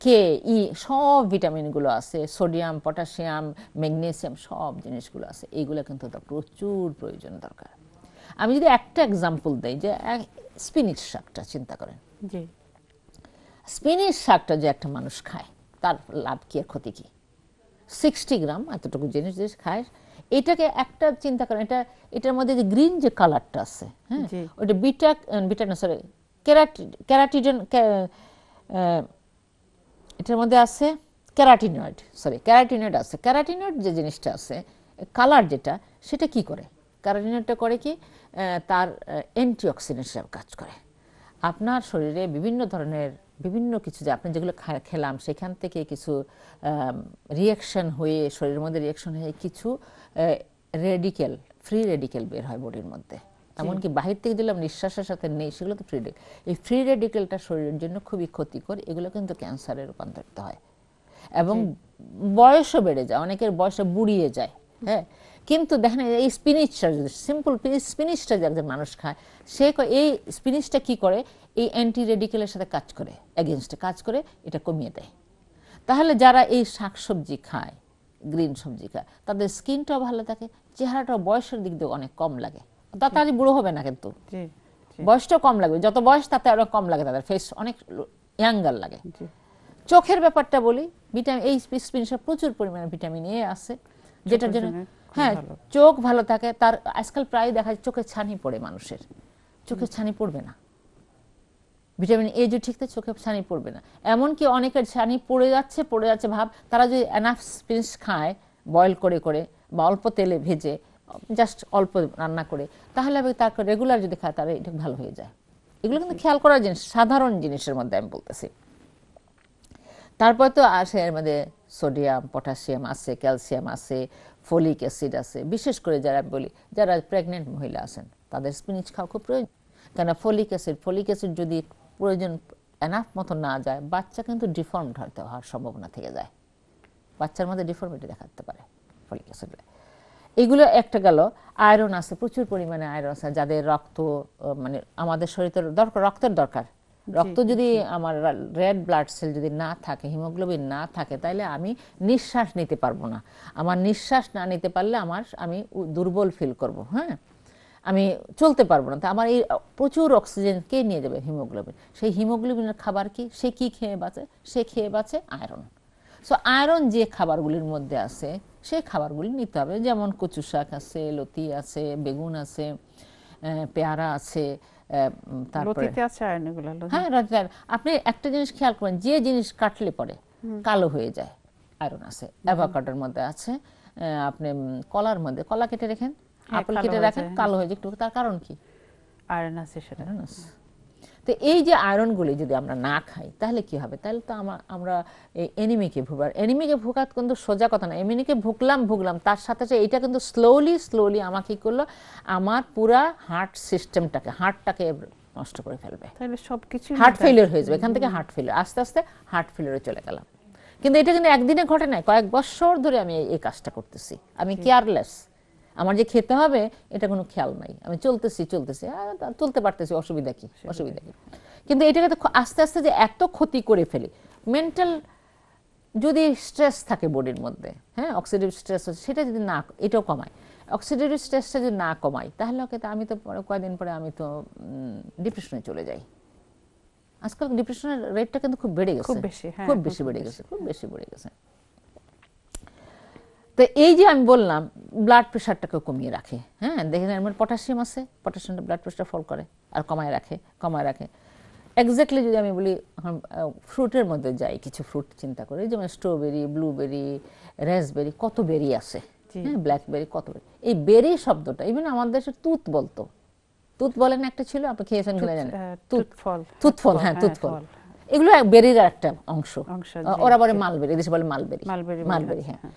কে ই সব ভিটামিনগুলো আছে সোডিয়াম পটাশিয়াম ম্যাগনেসিয়াম সব জিনিসগুলো আছে এইগুলো কিন্তু তার প্রচুর প্রয়োজন দরকার। আমি যদি একটা এক্সাম্পল দেই যে স্পিনিচ শাকটা চিন্তা করেন। স্পিনিশ শাকটা যে একটা মানুষ খায় তার লাভ কি আর ক্ষতি কি? সিক্সটি গ্রাম এতটুকু জিনিস যে খায়। এটাকে একটা চিন্তা করেন এটা এটার মধ্যে যে গ্রিন যে কালারটা আছে হ্যাঁ? জি। ওইটা বিটা বিটা না সরি ক্যারাটিডন এটার মধ্যে আছে ক্যারাটিনয়েড সরি ক্যারাটিনয়েড আছে। ক্যারাটিনয়েড যে জিনিসটা আছে কালার যেটা সেটা কি করে? ক্যারাটিনয়েডটা করে কি? তার অ্যান্টিঅক্সিডেন্ট হিসাবে কাজ করে। আপনার শরীরে বিভিন্ন ধরনের বিভিন্ন কিছু যে আপনি যেগুলো খা- খেলাম সেখান থেকে কিছু রিয়াকশন হয়ে শরীরের মধ্যে রিয়াকশন হয়ে কিছু রেডিকেল ফ্রি রেডিকেল বের হয় বডির মধ্যে। এমনকি বাহির থেকে দিলাম নিঃশ্বাসের সাথে নেই সেগুলো তো ফ্রি এই ফ্রি রেডিকেলটা শরীরের জন্য খুবই ক্ষতিকর এগুলো কিন্তু ক্যান্সারে রূপান্তরিত হয়। এবং বয়সও বেড়ে যায় অনেকের বয়সে বুড়িয়ে যায় হ্যাঁ? কিন্তু দেখেন এই স্পিনিচটা যদি সিম্পল স্পিনিচটা যে একজন মানুষ খায় সে এই স্পিনিচটা কি করে? এই অ্যান্টি রেডিকেলের সাথে কাজ করে এগেনস্টে কাজ করে এটা কমিয়ে দেয়। তাহলে যারা এই শাকসবজি খায় গ্রিন সবজি খায় তাদের স্কিনটাও ভালো থাকে চেহারাটাও বয়সের দিক দিয়ে অনেক কম লাগে। তাড়াতাড়ি বুড়ো হবে না কিন্তু। বয়সটাও কম লাগবে। যত বয়স তাতে আরও কম লাগে তাদের ফেস অনেক ইয়াঙ্গার লাগে। চোখের ব্যাপারটা বলি ভিটামিন এই স্পিনিশে প্রচুর পরিমাণে ভিটামিন এ আছে যেটার জন্য হ্যাঁ চোখ ভালো থাকে তার আজকাল প্রায় দেখা যায় চোখে ছানি পড়ে মানুষের। চোখে ছানি পড়বে না। ভিটামিন এ যদি ঠিক থাকে চোখে ছানি পড়বে না। এমনকি অনেকের ছানি পড়ে যাচ্ছে পড়ে যাচ্ছে ভাব তারা যদি এনাফ স্পিনিশ খায় বয়েল করে করে বা অল্প তেলে ভেজে জাস্ট অল্প রান্না করে তাহলে আমি তার রেগুলার যদি খায় তাহলে এটা ভালো হয়ে যায়। এগুলো কিন্তু খেয়াল করার জিনিস সাধারণ জিনিসের মধ্যে আমি বলতেছি। তারপর তো আসে এর মধ্যে সোডিয়াম পটাশিয়াম আছে ক্যালসিয়াম আছে ফলিক অ্যাসিড আছে। বিশেষ করে যারা বলি, যারা প্রেগনেন্ট মহিলা আছেন, তাদের স্পিনিচ খাওয়া খুব প্রয়োজন। কেন ফলিক অ্যাসিড ফলিক অ্যাসিড যদি প্রয়োজন এনাফ মতো না যায়, বাচ্চা কিন্তু ডিফর্মড হয়তো হওয়ার সম্ভাবনা থেকে যায়। বাচ্চার মধ্যে ডিফর্মিটি দেখাতে পারে ফলিক অ্যাসিড। এগুলো একটা গেল আয়রন আছে, প্রচুর পরিমাণে আয়রন আছে, যাদের রক্ত মানে আমাদের শরীরের দরকার, রক্তের দরকার। রক্ত যদি আমার রেড ব্লাড সেল যদি না থাকে হিমোগ্লোবিন না থাকে তাহলে আমি নিঃশ্বাস নিতে পারব না। আমার নিঃশ্বাস না নিতে পারলে আমার আমি দুর্বল ফিল করব হ্যাঁ? আমি চলতে পারব না। তো আমার এই প্রচুর অক্সিজেন কে নিয়ে যাবে? হিমোগ্লোবিন সেই হিমোগ্লোবিনের খাবার কি? সে কি খেয়ে বাঁচে? সে খেয়ে বাঁচে আয়রন সো আয়রন যে খাবারগুলির মধ্যে আছে সেই খাবারগুলি নিতে হবে। যেমন কচু শাক আছে লতি আছে বেগুন আছে পেয়ারা আছে তারপরে হ্যাঁ আপনি একটা জিনিস খেয়াল করেন যে জিনিস কাটলে পরে কালো হয়ে যায়। আয়রন আছে অ্যাভোকাডোর মধ্যে আছে আপনি কলার মধ্যে কলা কেটে রেখেন হ্যাঁ, আপেল কেটে রাখেন কালো হয়ে যায় একটু তার কারণ কি? আয়রন আছে সেটা। তো এই যে আয়রনগুলি যদি আমরা না খাই তাহলে কি হবে? তাহলে তো আমরা আমরা এই এনিমিকে ভুগার এনিমিকে ভুগাত কিন্তু সোজা কথা না। এনিমিকে ভুগলাম ভুগলাম তার সাথে সাথে এটা কিন্তু স্লোলি স্লোলি আমাকে কি করল? আমার পুরা হার্ট সিস্টেমটাকে হার্টটাকে নষ্ট করে ফেলবে। তাহলে সবকিছু হার্ট ফেলিয়ার হয়ে যাবে এখান থেকে হার্ট ফেলিয়ার আস্তে আস্তে হার্ট ফেলিয়ারে চলে গেলাম। কিন্তু এটা কিন্তু একদিনে ঘটে নাই কয়েক বছর ধরে আমি এই কাজটা করতেছি। আমি কেয়ারলেস আমার যে খেতে হবে এটা কোনো খেয়াল নাই। আমি চলতেছি চলতেছি। চলতে পারতেছি অসুবিধা কি? অসুবিধা কি? কিন্তু এটাকে তো আস্তে আস্তে যে এত ক্ষতি করে ফেলি মেন্টাল যদি স্ট্রেস থাকে বডির মধ্যে হ্যাঁ? অক্সিডেটিভ স্ট্রেস হচ্ছে সেটা যদি না এটাও কমায়। অক্সিডেটিভ স্ট্রেসটা যদি না কমাই তাহলে ওকে আমি তো কয়েকদিন পরে আমি তো ডিপ্রেশনে চলে যাই। আজকাল ডিপ্রেশনের রেটটা কিন্তু খুব বেড়ে গেছে। খুব বেশি, হ্যাঁ, খুব বেশি বেড়ে গেছে খুব বেশি বেড়ে গেছে। তো এই যে আমি বললাম ব্লাড প্রেশারটাকে কমিয়ে রাখে হ্যাঁ? দেখেন এর মধ্যে পটাশিয়াম আছে পটাশিয়ামটা ব্লাড প্রেশার ফল করে আর কমায় রাখে কমায় রাখে। এক্স্যাক্টলি যদি আমি বলি এখন ফ্রুটের মধ্যে যাই কিছু ফ্রুট চিন্তা করি যেমন স্ট্রবেরি ব্লুবেরি রেসবেরি কত বেরি আছে হ্যাঁ? ব্ল্যাকবেরি কত বেরি এই বেরি শব্দটা ইভেন আমাদের দেশে তুত বলতো। তুত বলেন একটা ছিল আপনি খেয়েছেন কিনা জানেন? তুত তুত ফল হ্যাঁ হ্যাঁ, তুতফল ফল। এগুলো বেরির একটা অংশ। ওরা বলে মালবেরি দেশে বলে মালবেরি মালবেরি বলে, মালবেরি আচ্ছা, হ্যাঁ।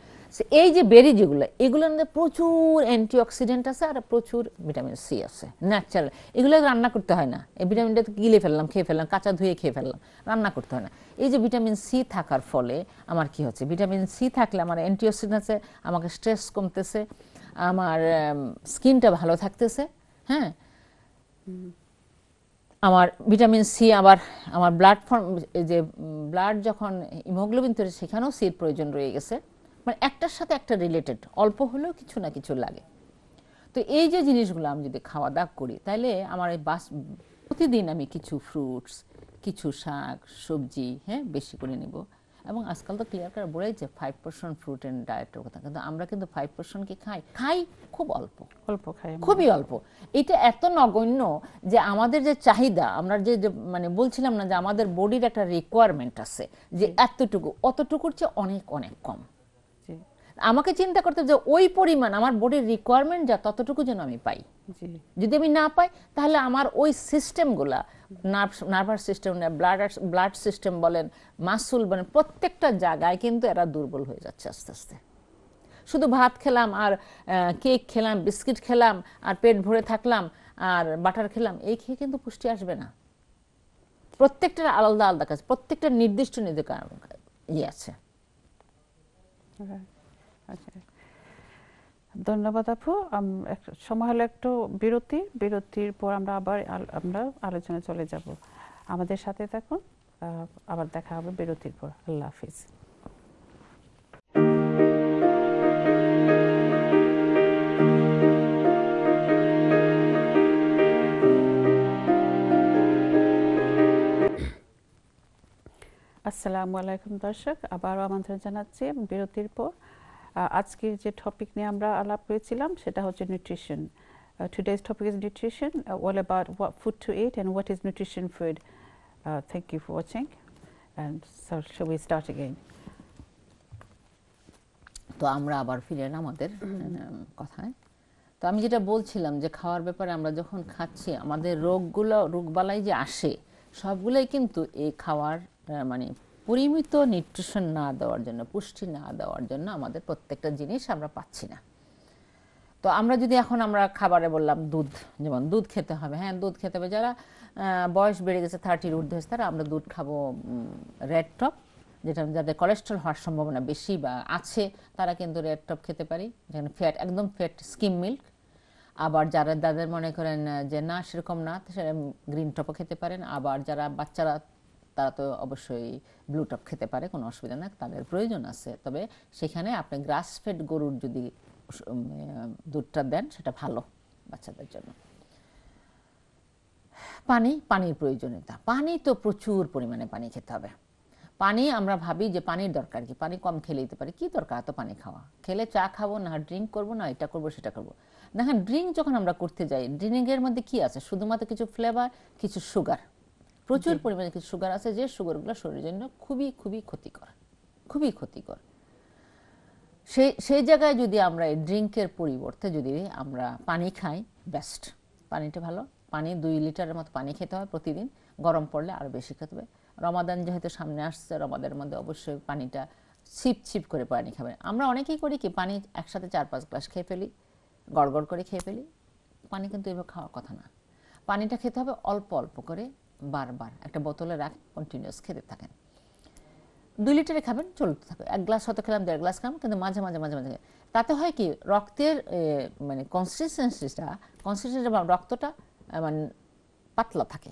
এই যে বেরি যেগুলো, এগুলোর মধ্যে প্রচুর অ্যান্টিঅক্সিডেন্ট আছে আর প্রচুর ভিটামিন সি আছে। ন্যাচারাল এগুলো রান্না করতে হয় না। এই ভিটামিনটা তো গিলে ফেললাম, খেয়ে ফেললাম, কাঁচা ধুয়ে খেয়ে ফেললাম, রান্না করতে হয় না। এই যে ভিটামিন সি থাকার ফলে আমার কি হচ্ছে ভিটামিন সি থাকলে আমার অ্যান্টিঅক্সিডেন্ট আছে, আমাকে স্ট্রেস কমতেছে, আমার স্কিনটা ভালো থাকতেছে হ্যাঁ? আমার ভিটামিন সি আবার, আমার ব্লাড ফর্ম যে ব্লাড যখন হিমোগ্লোবিন তৈরি, সেখানেও সির প্রয়োজন রয়ে গেছে। মানে একটার সাথে একটা রিলেটেড অল্প হলেও কিছু না কিছু লাগে। তো এই যে জিনিসগুলো আমি যদি খাওয়া দাওয়া করি তাহলে আমার এই বাস প্রতিদিন আমি কিছু ফ্রুটস কিছু শাক সবজি হ্যাঁ বেশি করে নিব। এবং আজকাল তো ক্লিয়ার করে বলেছে ফাইভ পার্সেন্ট ফ্রুট অ্যান্ড ডায়েটের কথা। কিন্তু আমরা কিন্তু ফাইভ পার্সেন্ট কি খাই? খাই খুব অল্প। অল্প খাই খুবই অল্প। এটা এত নগণ্য যে আমাদের যে চাহিদা আমরা যে মানে বলছিলাম না যে আমাদের বডির একটা রিকোয়ারমেন্ট আছে যে এতটুকু অতটুকুর চেয়ে অনেক অনেক কম। আমাকে চিন্তা করতে যে ওই পরিমাণ আমার বডির রিকোয়ারমেন্ট যা ততটুকু যেন আমি পাই। যদি আমি না পাই তাহলে আমার ওই সিস্টেমগুলা nerve nervous system blood blood system বলেন মাসুল বলেন প্রত্যেকটা জায়গায় কিন্তু এরা দুর্বল হয়ে যাচ্ছে আস্তে আস্তে। শুধু ভাত খেলাম আর কেক খেলাম বিস্কিট খেলাম আর পেট ভরে থাকলাম আর বাটার খেলাম এই খেয়ে কিন্তু পুষ্টি আসবে না। প্রত্যেকটার আলাদা আলাদা কাজ প্রত্যেকটা নির্দিষ্ট নির্দিষ্ট ইয়ে আছে. আচ্ছা। ধন্যবাদ আপু। সময় হলো একটু বিরতি, বিরতির পর আমরা আবার আমরা আলোচনায় চলে যাব। আমাদের সাথে থাকুন আবার দেখা হবে বিরতির পর। আল্লাহ হাফিজ। আসসালামু আলাইকুম দর্শক, আবারও আমন্ত্রণ জানাচ্ছি বিরতির পর। আজকের যে টপিক নিয়ে আমরা আলাপ করেছিলাম সেটা হচ্ছে nutrition today's topic is nutrition all about food to eat and what is nutrition food. Uh, thank you for watching. And so shall we start again? তো আমরা আবার ফিরে এলাম আমাদের (coughs) কথায়। তো আমি যেটা বলছিলাম যে খাওয়ার ব্যাপারে আমরা যখন খাচ্ছি আমাদের রোগগুলো রোগবালাই যে আসে সবগুলোই কিন্তু এই খাওয়ার মানে পরিমিত নিউট্রিশন না দেওয়ার জন্য, পুষ্টি না দেওয়ার জন্য আমাদের প্রত্যেকটা জিনিস আমরা পাচ্ছি না। তো আমরা যদি এখন আমরা খাবারে বললাম দুধ, যেমন দুধ খেতে হবে হ্যাঁ দুধ খেতে হবে। যারা বয়স বেড়ে গেছে থার্টির ঊর্ধ্বে হয়েছে তারা আমরা দুধ খাব রেড টপ যেটা যাদের কোলেস্ট্রল হওয়ার সম্ভাবনা বেশি বা আছে, তারা কিন্তু রেড টপ খেতে পারি, যেখানে ফ্যাট একদম ফ্যাট স্কিম মিল্ক আবার যারা, যাদের মনে করেন যে না, সেরকম না সেটা গ্রিন টপও খেতে পারেন। আবার যারা বাচ্চারা তারা তো অবশ্যই ব্লু টপ খেতে পারে, কোনো অসুবিধা না তাদের প্রয়োজন আছে। তবে সেখানে আপনি গ্রাস ফেড গরুর যদি দুধটা দেন, সেটা ভালো বাচ্চাদের জন্য। পানি, পানির প্রয়োজনীয়তা। পানি তো প্রচুর পরিমাণে পানি খেতে হবে। পানি আমরা ভাবি যে পানির দরকার কি? পানি কম খেলে দিতে পারি। কি দরকার এত পানি খাওয়া? খেলে চা খাব, না ড্রিঙ্ক করব, না এটা করব, সেটা করব। দেখেন ড্রিঙ্ক যখন আমরা করতে যাই ড্রিঙ্কের মধ্যে কি আছে? শুধুমাত্র কিছু ফ্লেভার কিছু সুগার প্রচুর পরিমাণে কিছু সুগার আছে যে সুগারগুলো শরীরের জন্য খুবই খুবই ক্ষতিকর খুবই ক্ষতিকর। সেই সেই জায়গায় যদি আমরা এই ড্রিঙ্কের পরিবর্তে যদি আমরা পানি খাই বেস্ট পানিটা ভালো। পানি দুই লিটারের মতো পানি খেতে হয় প্রতিদিন। গরম পড়লে আরও বেশি খেতে হবে। রমাদান যেহেতু সামনে আসছে রমাদানের মধ্যে অবশ্যই পানিটা ছিপ ছিপ করে পানি খাবেন। আমরা অনেকেই করি কি পানি একসাথে চার পাঁচ গ্লাস খেয়ে ফেলি গড়গড় করে খেয়ে ফেলি। পানি কিন্তু এভাবে খাওয়ার কথা না। পানিটা খেতে হবে অল্প অল্প করে। বারবার। একটা বোতলে রাখ কন্টিনিউয়াস খেতে থাকেন। দুই লিটারে খাবেন চলতে থাকবে এক গ্লাস হয়তো খেলাম দেড় গ্লাস খাম কিন্তু মাঝে মাঝে মাঝে মাঝে। তাতে হয় কি রক্তের মানে কনসিস্টেন্সিটা কনসিস্টেন্সি বা রক্তটা মানে পাতলা থাকে।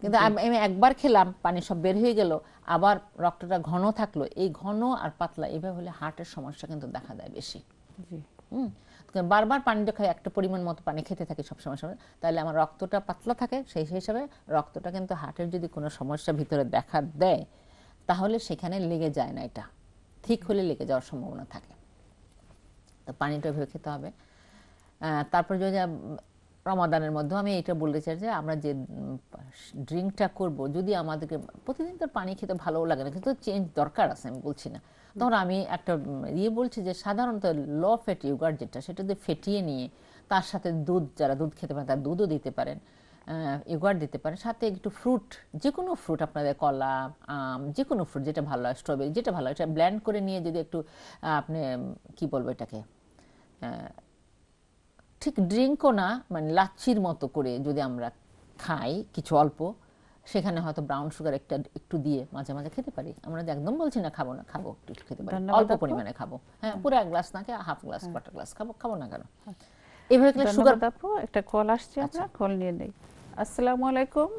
কিন্তু আম- একবার খেলাম পানি সব বের হয়ে গেল আবার রক্তটা ঘন থাকল। এই ঘন আর পাতলা এভাবে হলে হার্টের সমস্যা কিন্তু দেখা দেয় বেশি। হুম? বারবার পানিটা খাই, একটা পরিমাণ মতো পানি খেতে থাকি সবসময় সময় তাহলে আমার রক্তটা পাতলা থাকে, সেই হিসাবে রক্তটা কিন্তু হার্টের যদি কোনো সমস্যা ভিতরে দেখা দেয়, তাহলে সেখানে লেগে যায় না এটা। ঠিক হলে লেগে যাওয়ার সম্ভাবনা থাকে। তো পানিটা ভেবে খেতে হবে। তারপর যদি রমাদানের মধ্যে আমি এটা বলতে চাই যে আমরা যে ড্রিঙ্কটা করব, যদি আমাদেরকে প্রতিদিন তো পানি খেতে ভালোও লাগে না, কিন্তু চেঞ্জ দরকার আছে, আমি বলছি না। তখন আমি একটা ইয়ে বলছি যে সাধারণত ল ফ্যাট ইউগার যেটা, সেটা যদি ফেটিয়ে নিয়ে তার সাথে দুধ, যারা দুধ খেতে পারেন, তার দুধও দিতে পারেন ইউগার দিতে পারেন। সাথে একটু ফ্রুট যে কোনো ফ্রুট আপনাদের, কলা, আম যে কোনো ফ্রুট, যেটা ভালো হয়, স্ট্রবেরি, যেটা ভালো হয়, সেটা ব্ল্যান্ড করে নিয়ে যদি একটু আপনি কি বলব এটাকে ঠিক ড্রিঙ্কও না মানে লাচ্ছির মতো করে যদি আমরা খাই, কিছু অল্প সেখানে হয়তো ব্রাউন সুগার একটা একটু দিয়ে মাঝে মাঝে খেতে পারি। আমরা একদম বলছি না খাব না খাব একটু খেতে পারি। অল্প পরিমাণে খাব। হ্যাঁ পুরো এক গ্লাস না খেয়ে হাফ গ্লাস কোয়ার্টার গ্লাস খাব খাব না কেন? এভাবে খেলে সুগার আপু। একটা কল আসছে আচ্ছা। আমরা কল নিয়ে নেই। আসসালামু আলাইকুম।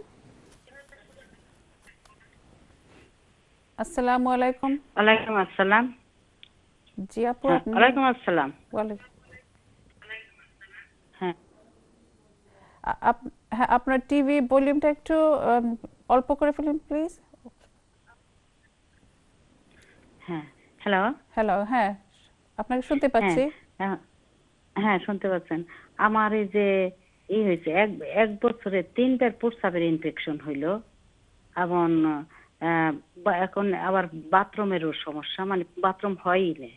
আসসালামু আলাইকুম। ওয়ালাইকুম আসসালাম। জি আপু হ্যাঁ, আপনি ওয়ালাইকুম আসসালাম। ওয়ালাইকুম। হ্যাঁ। আ- আপ- হ্যাঁ আপনার টিভি ভলিউমটা একটু অল্প করে ফেলুন প্লিজ। হ্যাঁ হ্যালো। হ্যালো হ্যাঁ আপনাকে শুনতে পাচ্ছি। হ্যাঁ হ্যাঁ শুনতে পাচ্ছেন। আমার এই যে ই হয়েছে এক এক বছরে তিনবার প্রস্রাবের ইনফেকশন হইল এবং এখন আবার বাথরুমেরও সমস্যা মানে বাথরুম হয়ই না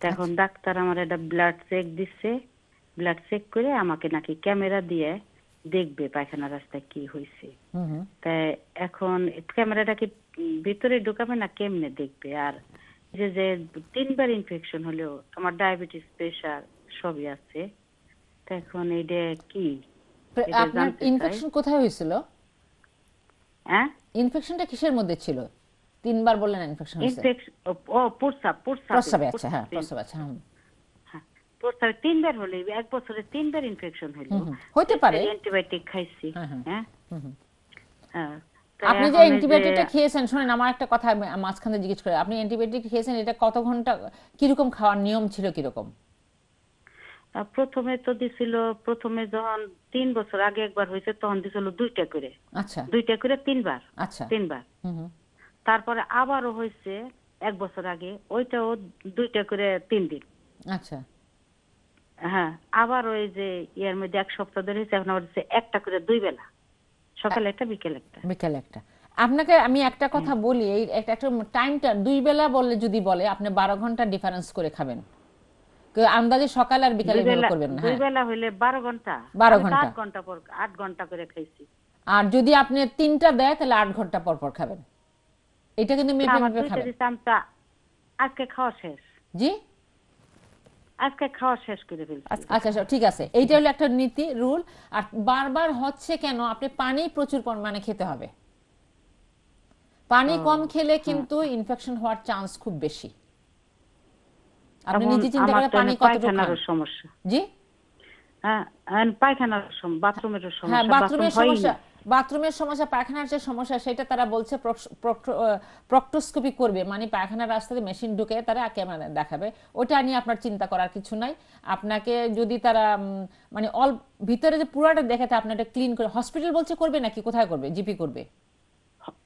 এখন ডাক্তার আমার একটা ব্লাড চেক দিচ্ছে ব্লাড চেক করে আমাকে নাকি ক্যামেরা দিয়ে দেখবে পায়খানা রাস্তায় কি হয়েছে হুম এখন ক্যামেরাটা কি ভিতরে ঢুকাবে না কেমনে দেখবে? আর যে যে তিনবার ইনফেকশন হলেও আমার ডায়াবেটিস প্রেশার সবই আছে। তা এখন এটা কি? আপনার ইনফেকশন কোথায় হয়েছিল? হ্যাঁ? ইনফেকশনটা কিসের মধ্যে ছিল? তিনবার বললেন ইনফেকশন হয়েছে। ইনফেকশন ও প্রস্রাব প্রস্রাব প্রস্রাবে আছে হ্যাঁ প্রস্রাবে। আছে হ্যাঁ, তিনবার হলে এক বছরে তিনবার ইনফেকশন হলো। হুম। পারে। অ্যান্টিবায়োটিক খাইছি। হ্যাঁ, হ্যাঁ। হ্যাঁ। হ্যাঁ। আপনি যে অ্যান্টিবায়োটিকটা খেয়েছেন শুনেন আমার একটা কথা মাঝখানে জিজ্ঞেস করে আপনি অ্যান্টিবায়োটিক খেয়েছেন এটা কত ঘণ্টা কীরকম খাওয়ার নিয়ম ছিল কীরকম? প্রথমে তো দিছিল প্রথমে যখন তিন বছর আগে একবার হয়েছে তখন দিছিল দুইটা করে। আচ্ছা। দুইটা করে তিনবার। আচ্ছা। তিনবার। হুম হুম। তারপরে আবারও হয়েছে এক বছর আগে ওইটাও দুইটা করে তিন দিন। আচ্ছা। হ্যাঁ আবার ওই যে ইয়ার মধ্যে এক সপ্তাহ ধরে এখন আবার একটা করে দুই বেলা। সকালে একটা বিকেল একটা। বিকেল একটা। আপনাকে আমি একটা কথা বলি এই একটা টাইমটা দুই বেলা বললে যদি বলে আপনি বারো ঘণ্টা ডিফারেন্স করে খাবেন। আন্দাজে সকাল আর বিকালে বেলা করবেন না দুই হ্যাঁ। বেলা হইলে বারো ঘণ্টা। 12 ঘণ্টা। আট ঘণ্টা। পর আট ঘণ্টা করে খাইছি। আর যদি আপনি তিনটা দেয় তাহলে আট ঘণ্টা পর পর খাবেন। এটা কিন্তু মেপে মেপে খাবেন আজকে খাওয়া শেষ। জি? আজকে খাওয়া শেষ করে ফেলছি। আচ্ছা আচ্ছা ঠিক আছে। এইটা হলো একটা নীতি রুল। আর বারবার হচ্ছে কেন? আপনি পানি প্রচুর পরিমাণে খেতে হবে। পানি কম খেলে কিন্তু ইনফেকশন হওয়ার চান্স খুব বেশি। আপনি নিজে চিন্তা করে পানি কতটুকু খান? সমস্যা। জি? হ্যাঁ আর পায়খানার সমস্যা। বাথরুমেরও হ্যাঁ বাথরুমের সমস্যা। বাথরুমের সমস্যা, পায়খানার যে সমস্যা, সেটা তারা বলছে প্রক্টোস্কোপি করবে। মানে পায়খানার রাস্তাতে মেশিন ঢুকে তারা ক্যামেরা দেখাবে। ওটা নিয়ে আপনার চিন্তা করার কিছু নাই। আপনাকে যদি তারা মানে অল, ভিতরে যে পুরাটা দেখাতে আপনি এটা ক্লিন করে হসপিটাল বলছে করবে নাকি কোথায় করবে? জিপি করবে?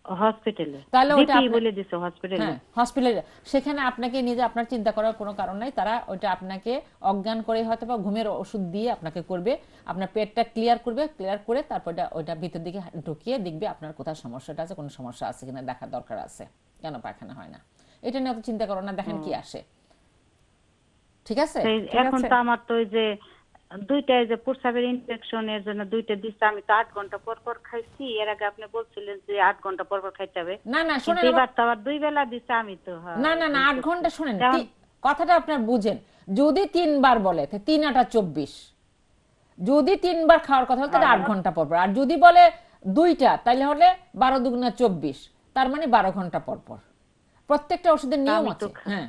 হসপিটালে তাহলে ওটা বলে দিছে হসপিটালে হসপিটালে সেখানে আপনাকে নিজে আপনার চিন্তা করার কোনো কারণ নাই। তারা ওইটা আপনাকে অজ্ঞান করে হয়তো বা ঘুমের ওষুধ দিয়ে আপনাকে করবে। আপনার পেটটা ক্লিয়ার করবে ক্লিয়ার করে তারপর ওটা- ভিতর দিকে ঢুকিয়ে দেখবে আপনার কোথায় সমস্যাটা আছে কোনো সমস্যা আছে কিনা দেখার দরকার আছে। কেন পায়খানা হয় না? এটা নিয়ে অত চিন্তা করো না দেখেন কি আসে। ঠিক আছে? এখন তো আমার তো ওই যে দুইটা এই যে প্রস্রাবের ইনফেকশনের জন্য দুইটা দিচ্ছে আমি তো আট ঘণ্টা পর পর খাইছি। এর আগে আপনি বলছিলেন যে আট ঘণ্টা পর পর খাইতে হবে। না না শোনেন এবার তো আবার দুই বেলা দিচ্ছে আমি তো হ্যাঁ, না না না আট ঘণ্টা। শোনেন কথাটা আপনার বুঝেন। যদি তিনবার বলে তিন আটা চব্বিশ। যদি তিনবার খাওয়ার কথা হলে তাহলে আট ঘণ্টা পর পর। আর যদি বলে দুইটা তাহলে হলে বারো দুগুণা চব্বিশ। তার মানে বারো ঘণ্টা পর পর। প্রত্যেকটা ওষুধের নিয়ম আছে। হ্যাঁ।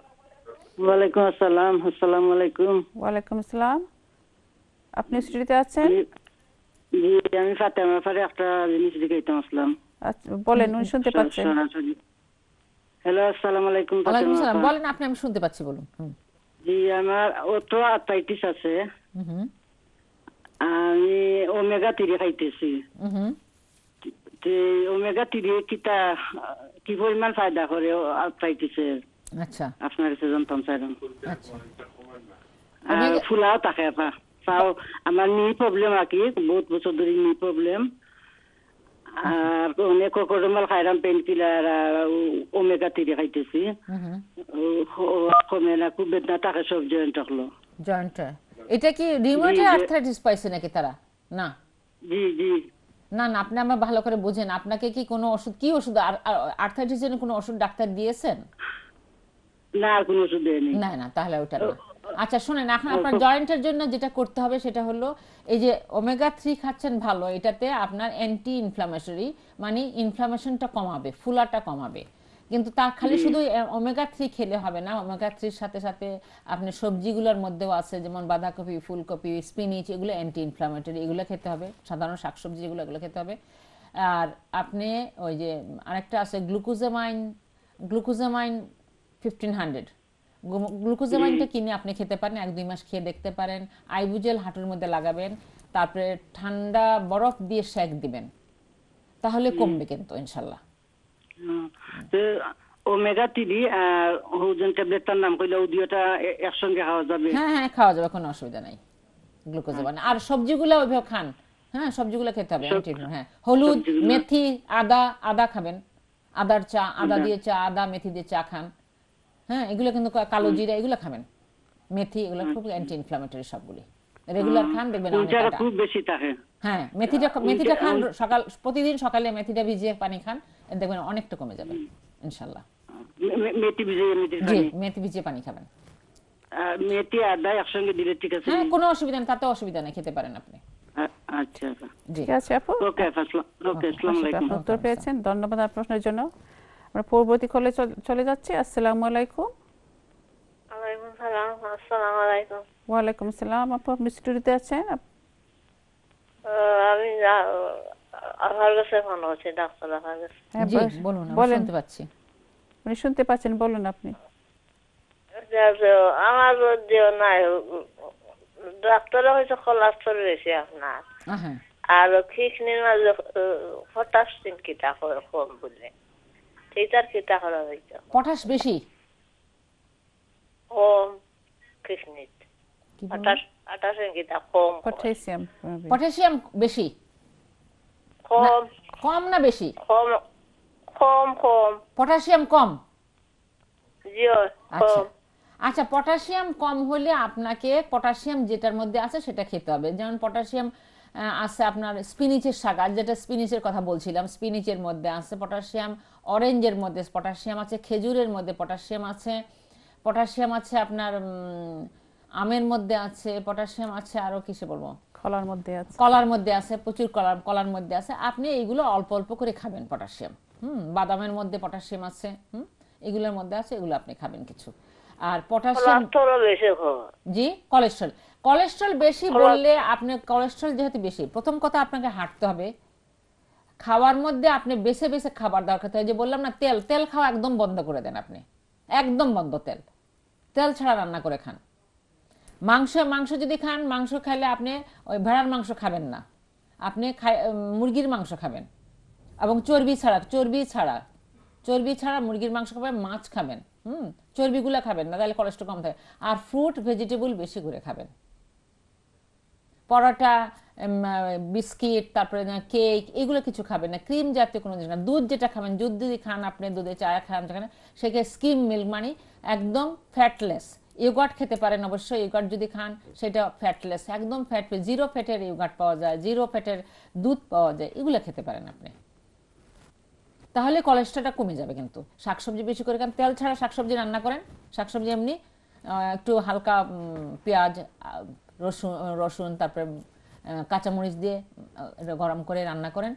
ওয়ালাইকুম আসসালাম আসসালামু আলাইকুম। ওয়ালাইকুম আসসালাম। আপনি স্টুডিওতে আছেন? জি আমি ফাতেমা ফারে একটা জিনিস দেখাইতাম আসলাম। আচ্ছা, বলেন উনি শুনতে পাচ্ছেন। হ্যালো আসসালামু আলাইকুম ওয়ালাইকুম ফাতেমা সালাম আপা। বলেন আপনি আমি শুনতে পাচ্ছি বলুন। জি আমার অটো আর্থাইটিস আছে। হুম হুম, আমি ওমেগা থ্রি খাইতেছি। ওমেগা থ্রি কিতা কি পরিমাণ ফায়দা করে আর্থাইটিসের আচ্ছা। আপনার আচ্ছা। আর ফুলাও থাকে আপা চাও আমার নি প্রবলেম আর কি বহুত বছর ধরে নি প্রবলেম আর অনেক কোকোডমাল খাইলাম পেন কিলার ওমেগা খাইতেছি। কমে না খুব বেদনা থাকে সব জয়েন্ট থাকল জয়েন্টে এটা কি রিমোটের আর্থ্রাইটিস পাইছে নাকি তারা? না? জি জি। না না আপনি আমার ভালো করে বুঝেন। আপনাকে কি কোনো ওষুধ কি ওষুধ আর্থ্রাইটিসের জন্য কোনো ওষুধ ডাক্তার দিয়েছেন? না কোনো ওষুধ দেয়নি। না না তাহলে ওটা না। আচ্ছা শুনেন এখন আপনার জয়েন্টের জন্য যেটা করতে হবে সেটা হলো এই যে ওমেগা থ্রি খাচ্ছেন ভালো এটাতে আপনার অ্যান্টি ইনফ্লামেশনারি মানে ইনফ্লামেশনটা কমাবে ফুলাটা কমাবে। কিন্তু খালি শুধু ওমেগা থ্রি খেলে হবে না ওমেগা থ্রির সাথে সাথে আপনি সবজিগুলোর মধ্যেও আছে যেমন বাঁধাকপি ফুলকপি স্পিনিচ এগুলো অ্যান্টি ইনফ্লামেটরি এগুলো খেতে হবে সাধারণ শাকসবজি যেগুলো এগুলো খেতে হবে। আর আপনি ওই যে আরেকটা আছে গ্লুকোজামাইন গ্লুকোজামাইন ফিফটিন হান্ড্রেড গ্লুকোজামাইনটা কিনে আপনি খেতে পারেন এক দুই মাস খেয়ে দেখতে পারেন আইবুজেল হাঁটুর মধ্যে লাগাবেন তারপরে ঠান্ডা বরফ দিয়ে সেক দিবেন। তাহলে কমবে কিন্তু ইনশাল্লাহ। ওমেগা থ্রি আর ওজন ট্যাবলেটটার নাম কইলে ওদিওটা একসঙ্গে খাওয়া যাবে। হ্যাঁ হ্যাঁ খাওয়া যাবে কোনো অসুবিধা নাই। গ্লুকোজামাইন। আর সবজিগুলো ওইভাবে খান। হ্যাঁ সবজিগুলো খেতে হবে হ্যাঁ। হলুদ মেথি আদা আদা খাবেন। আদার চা আদা। দিয়ে চা আদা মেথি দিয়ে চা খান। হ্যাঁ এগুলো কিন্তু কালো জিরা এগুলো খাবেন। মেথি এগুলো খুব অ্যান্টি ইনফ্লামেটরি সবগুলি রেগুলার খান দেখবেন খুব বেশি থাকে হ্যাঁ মেথিটা মেথিটা খান সকাল প্রতিদিন সকালে মেথিটা ভিজিয়ে পানি খান দেখবেন অনেকটা কমে যাবে মে- মেথি ভিজিয়ে মেথি জি মেথি ভিজিয়ে পানি খাবেন। আর মেথি আদা একসঙ্গে দিলে ঠিক আছে? হ্যাঁ কোনো অসুবিধা নেই তাতে অসুবিধা নেই খেতে পারেন আপনি। আচ্ছা। জি। ঠিক আছে আপু। ওকে ওকে আসসালামু আলাইকুম। উত্তর পেয়েছেন ধন্যবাদ আপনার প্রশ্নের জন্য। আমরা পরবর্তী কলে চলে যাচ্ছি। আসসালামু আলাইকুম। ওয়ালাইকুম সালাম আসসালামু আলাইকুম। ওয়ালাইকুম আসসালাম। আপু আপনি স্টুডিওতে আছেন? আমি যা- আমার কাছে ফোন হচ্ছে ডাক্তার আমার কাছে। হ্যাঁ, জি বলুন আমি শুনতে পাচ্ছি। আপনি শুনতে পাচ্ছেন বলুন আপনি। আমার দিও নাই ডাক্তার হয়েছে কোলেস্ট্রল বেশি আপনার। হ্যাঁ আর খিচনির মাঝে কিটা করে কম বলে। সেইটার কিটা করা হয়েছে। পটাশ বেশি? কম খিচনিত কি বলুন? পটাশ পটাশিন কিটা কম কম। পটাশিয়াম পটাশিয়াম বেশি? কম। কম না বেশি? কম কম কম। পটাশিয়াম কম। আচ্ছা। আচ্ছা পটাশিয়াম কম হলে আপনাকে পটাশিয়াম যেটার মধ্যে আছে সেটা খেতে হবে। যেমন পটাশিয়াম আহ, আছে আপনার স্পিনিচের শাক। আর যেটা স্পিনিচের কথা বলছিলাম স্পিনিচের মধ্যে আছে পটাশিয়াম অরেঞ্জের মধ্যে পটাশিয়াম আছে খেজুরের মধ্যে পটাশিয়াম আছে পটাশিয়াম আছে আপনার আমের মধ্যে আছে পটাশিয়াম আছে আরও কিসে বলব? খলার মধ্যে আছে। কলার মধ্যে আছে প্রচুর কলার কলার মধ্যে আছে। আপনি এইগুলো অল্প অল্প করে খাবেন পটাশিয়াম। হুম বাদামের মধ্যে পটাশিয়াম আছে হুম এগুলোর মধ্যে আছে এগুলো আপনি খাবেন কিছু। আর পটাশিয়াম জি কোলেস্ট্রল। কোলেস্ট্রল বেশি বললে আপনি কোলেস্ট্রল যেহেতু বেশি প্রথম কথা আপনাকে হাঁটতে হবে খাওয়ার মধ্যে আপনি বেছে বেছে খাবার দরকার। হয় যে বললাম না, তেল তেল খাওয়া একদম বন্ধ করে দেন আপনি। একদম বন্ধ তেল। তেল ছাড়া রান্না করে খান। মাংস মাংস যদি খান, মাংস খাইলে আপনি ওই ভেড়ার মাংস খাবেন না। আপনি মুরগির মাংস খাবেন। এবং চর্বি ছাড়া চর্বি ছাড়া। চর্বি ছাড়া মুরগির মাংস খাবেন, মাছ খাবেন। হুম, চর্বিগুলো খাবেন না, তাহলে কোলেস্ট্রল কম থাকে। আর ফ্রুট ভেজিটেবল বেশি করে খাবেন। পরোটা বিস্কিট, তারপরে কেক, এগুলো কিছু খাবেন না। ক্রিম জাতীয় কোনো জিনিস না। দুধ যেটা খাবেন দুধ যদি খান আপনি দুধে চা খান সেখানে সেখানে স্কিম মিল্ক মানে একদম ফ্যাটলেস। ইয়োগার্ট খেতে পারেন অবশ্যই ইয়োগার্ট যদি খান সেটা ফ্যাটলেস, একদম ফ্যাট, জিরো ফ্যাটের ইয়োগার্ট পাওয়া যায়, জিরো ফ্যাটের দুধ পাওয়া যায়, এগুলো খেতে পারেন আপনি। তাহলে কোলেস্ট্রলটা কমে যাবে কিন্তু। শাকসবজি বেশি করে খান, তেল ছাড়া শাকসবজি রান্না করেন, শাকসবজি এমনি একটু হালকা পেঁয়াজ রসুন রসুন, তারপরে কাঁচামরিচ দিয়ে গরম করে রান্না করেন।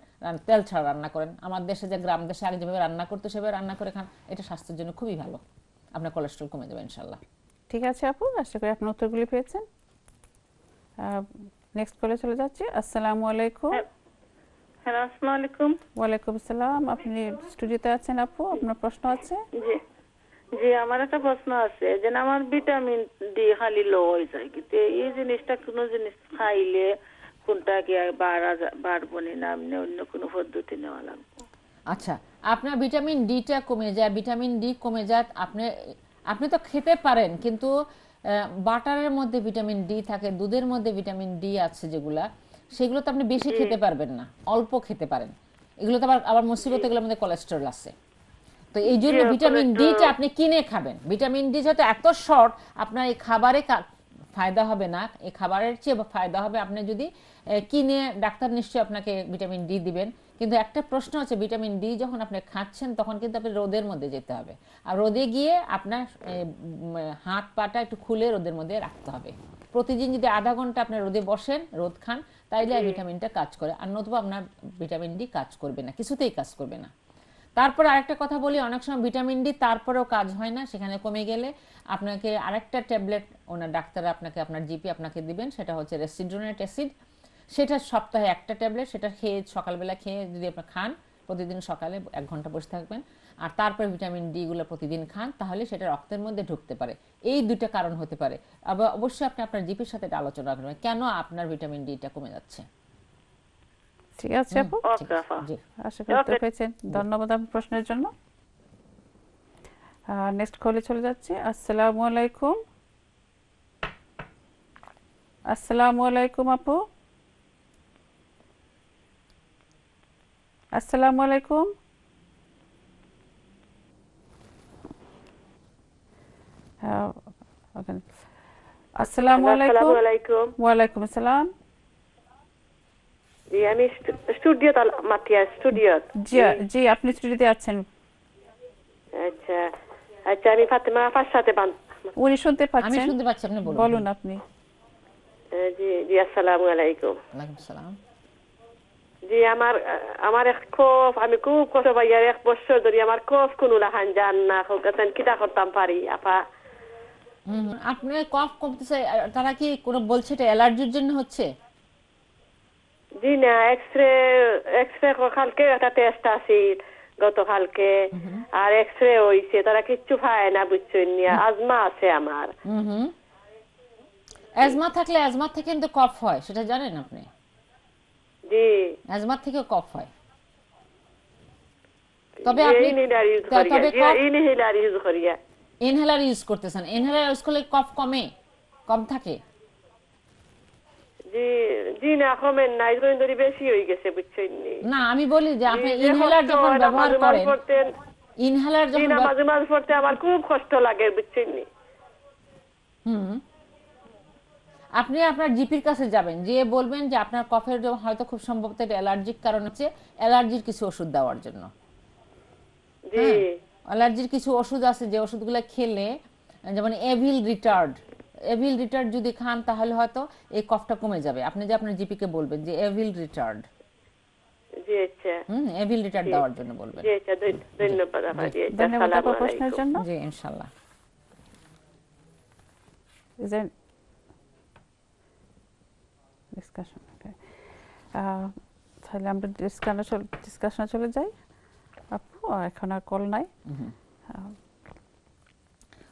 তেল ছাড়া রান্না করেন। আমার দেশে যে গ্রাম দেশে আগে যেভাবে রান্না করতো সেভাবে রান্না করে খান। এটা স্বাস্থ্যের জন্য খুবই ভালো। আপনার কোলেস্ট্রল কমে যাবে ইনশাল্লাহ ঠিক আছে আপু আশা করি আপনি উত্তরগুলি পেয়েছেন। নেক্সট কলে চলে যাচ্ছি। আসসালামু আলাইকুম। হ্যালো আসসালামু আলাইকুম। ওয়ালাইকুম আসসালাম। আপনি স্টুডিওতে আছেন আপু? আপনার প্রশ্ন আছে? জি। জি আমার একটা প্রশ্ন আছে যে আমার ভিটামিন ডি খালি লো হয়ে যায় কিন্তু এই জিনিসটা কোনো জিনিস খাইলে কোনটা কি আর বাড়া বাড়বো না এমনি অন্য কোনো পদ্ধতি নেওয়া লাগবে। আচ্ছা আপনার ভিটামিন ডিটা কমে যায় ভিটামিন ডি কমে যায় আপনি আপনি তো খেতে পারেন কিন্তু বাটারের মধ্যে ভিটামিন ডি থাকে দুধের মধ্যে ভিটামিন ডি আছে যেগুলা সেগুলো তো আপনি বেশি খেতে পারবেন না অল্প খেতে পারেন। এগুলো তো আবার আবার মুসিবত এগুলোর মধ্যে কোলেস্টেরল আছে। তো এই জন্য ভিটামিন ডিটা আপনি কিনে খাবেন। ভিটামিন ডি যেহেতু এত শর্ট আপনার এই খাবারে ফায়দা হবে না। এই খাবারের চেয়ে ফায়দা হবে আপনি যদি কিনে ডাক্তার নিশ্চয়ই আপনাকে ভিটামিন ডি দিবেন। কিন্তু একটা প্রশ্ন আছে ভিটামিন ডি যখন আপনি খাচ্ছেন তখন কিন্তু আপনি রোদের মধ্যে যেতে হবে। আর রোদে গিয়ে আপনার হাত পাটা একটু খুলে রোদের মধ্যে রাখতে হবে। প্রতিদিন যদি আধা ঘণ্টা আপনি রোদে বসেন রোদ খান তাইলে ভিটামিনটা কাজ করে। আর নতুবা আপনার ভিটামিন ডি কাজ করবে না কিছুতেই কাজ করবে না। তারপর আরেকটা কথা বলি, অনেক সময় ভিটামিন ডি তারপরেও কাজ হয় না, সেখানে কমে গেলে আপনাকে আরেকটা ট্যাবলেট ওনার ডাক্তার আপনাকে, আপনার জিপি আপনাকে দিবেন, সেটা হচ্ছে রেসিড্রোনেট অ্যাসিড। সেটা সপ্তাহে একটা ট্যাবলেট, সেটা খেয়ে সকালবেলা খেয়ে যদি আপনি খান, প্রতিদিন সকালে এক ঘণ্টা বসে থাকবেন, আর তারপরে ভিটামিন ডি গুলো প্রতিদিন খান, তাহলে সেটা রক্তের মধ্যে ঢুকতে পারে। এই দুইটা কারণ হতে পারে। আবার অবশ্যই আপনি আপনার জিপির সাথে আলোচনা করবেন, কেন আপনার ভিটামিন ডিটা কমে যাচ্ছে? ঠিক আছে আপু? জি। আশা করি উত্তর পেয়েছেন। ধন্যবাদ আপনার প্রশ্নের জন্য। নেক্সট কলে চলে যাচ্ছি। আসসালামু আলাইকুম। আসসালামু আলাইকুম আপু। আসসালামু আলাইকুম। আসসালামু আলাইকুম। আসসালামু আলাইকুম। ওয়ালাইকুম আসসালাম। জি আমি স্টুডিও মাতিয়া স্টুডিও জি জি আপনি স্টুডিওতে আছেন আচ্ছা আচ্ছা আমি ফাতেমা আপার সাথে বান- উনি শুনতে আমি শুনতে পাচ্ছি আপনি বলুন বলুন আপনি জি জি আসসালামু আলাইকুম ওয়ালাইকুম সালাম জি আমার আমার এক কফ আমি খুব কষ্ট পাই আর এক বছর ধরে আমার কফ কোনো লাহান যান না কলকাতান কিটা করতাম পারি আপা হুম, আপনার কফ কমতেছে তারা কি কোনো বলছে এটা অ্যালার্জির জন্য হচ্ছে? জি না এক্স রে এক্স রে কালকে একটা টেস্ট আছে গতকালকে আর এক্স হইছে তারা কিচ্ছু পায় না বুঝছেন আজমা আছে আমার অ্যাজমা থাকলে অ্যাজমা থেকে কিন্তু কফ হয় সেটা জানেন আপনি জি অ্যাজমা থেকে কফ হয় তবে আপনি তবে ইনহেলার ইউজ করিয়া ইনহেলার ইউজ করতেছেন ইনহেলার ইউজ করলে কফ কমে কম থাকে জি জি না কমেন না এই ধরে বেশি হয়ে গেছে বুঝছেন না? আমি বলি যে আপনি ইনহেলার যখন ব্যবহার করেন ইনহেলার যখন মাঝে মাঝে পড়তে আমার খুব কষ্ট লাগে বুঝছেন হুম আপনি আপনার জিপির কাছে যাবেন যে বলবেন যে আপনার কফের জন্য হয়তো খুব সম্ভবত এটা অ্যালার্জিক কারণ হচ্ছে অ্যালার্জির কিছু ওষুধ দেওয়ার জন্য। জি। অ্যালার্জির কিছু ওষুধ আছে যে ওষুধগুলো খেলে যেমন এভিল রিটার্ড এভিল রিটার্ড যদি খান তাহলে হয়তো এই কফটা কমে যাবে। আপনি যে আপনার জিপিকে বলবেন যে এভিল রিটার্ড জি আচ্ছা। হুম এভিল রিটার্ড দেওয়ার জন্য বলবেন। জি আচ্ছা ধন্যবাদ আচ্ছা ধন্যবাদ প্রশ্নের জন্য। জি ইনশাল্লাহ। Is there discussion? Okay. আহ, তাহলে আমরা ডিসকাশনে চলে যাই। আপু এখন আর কল নাই।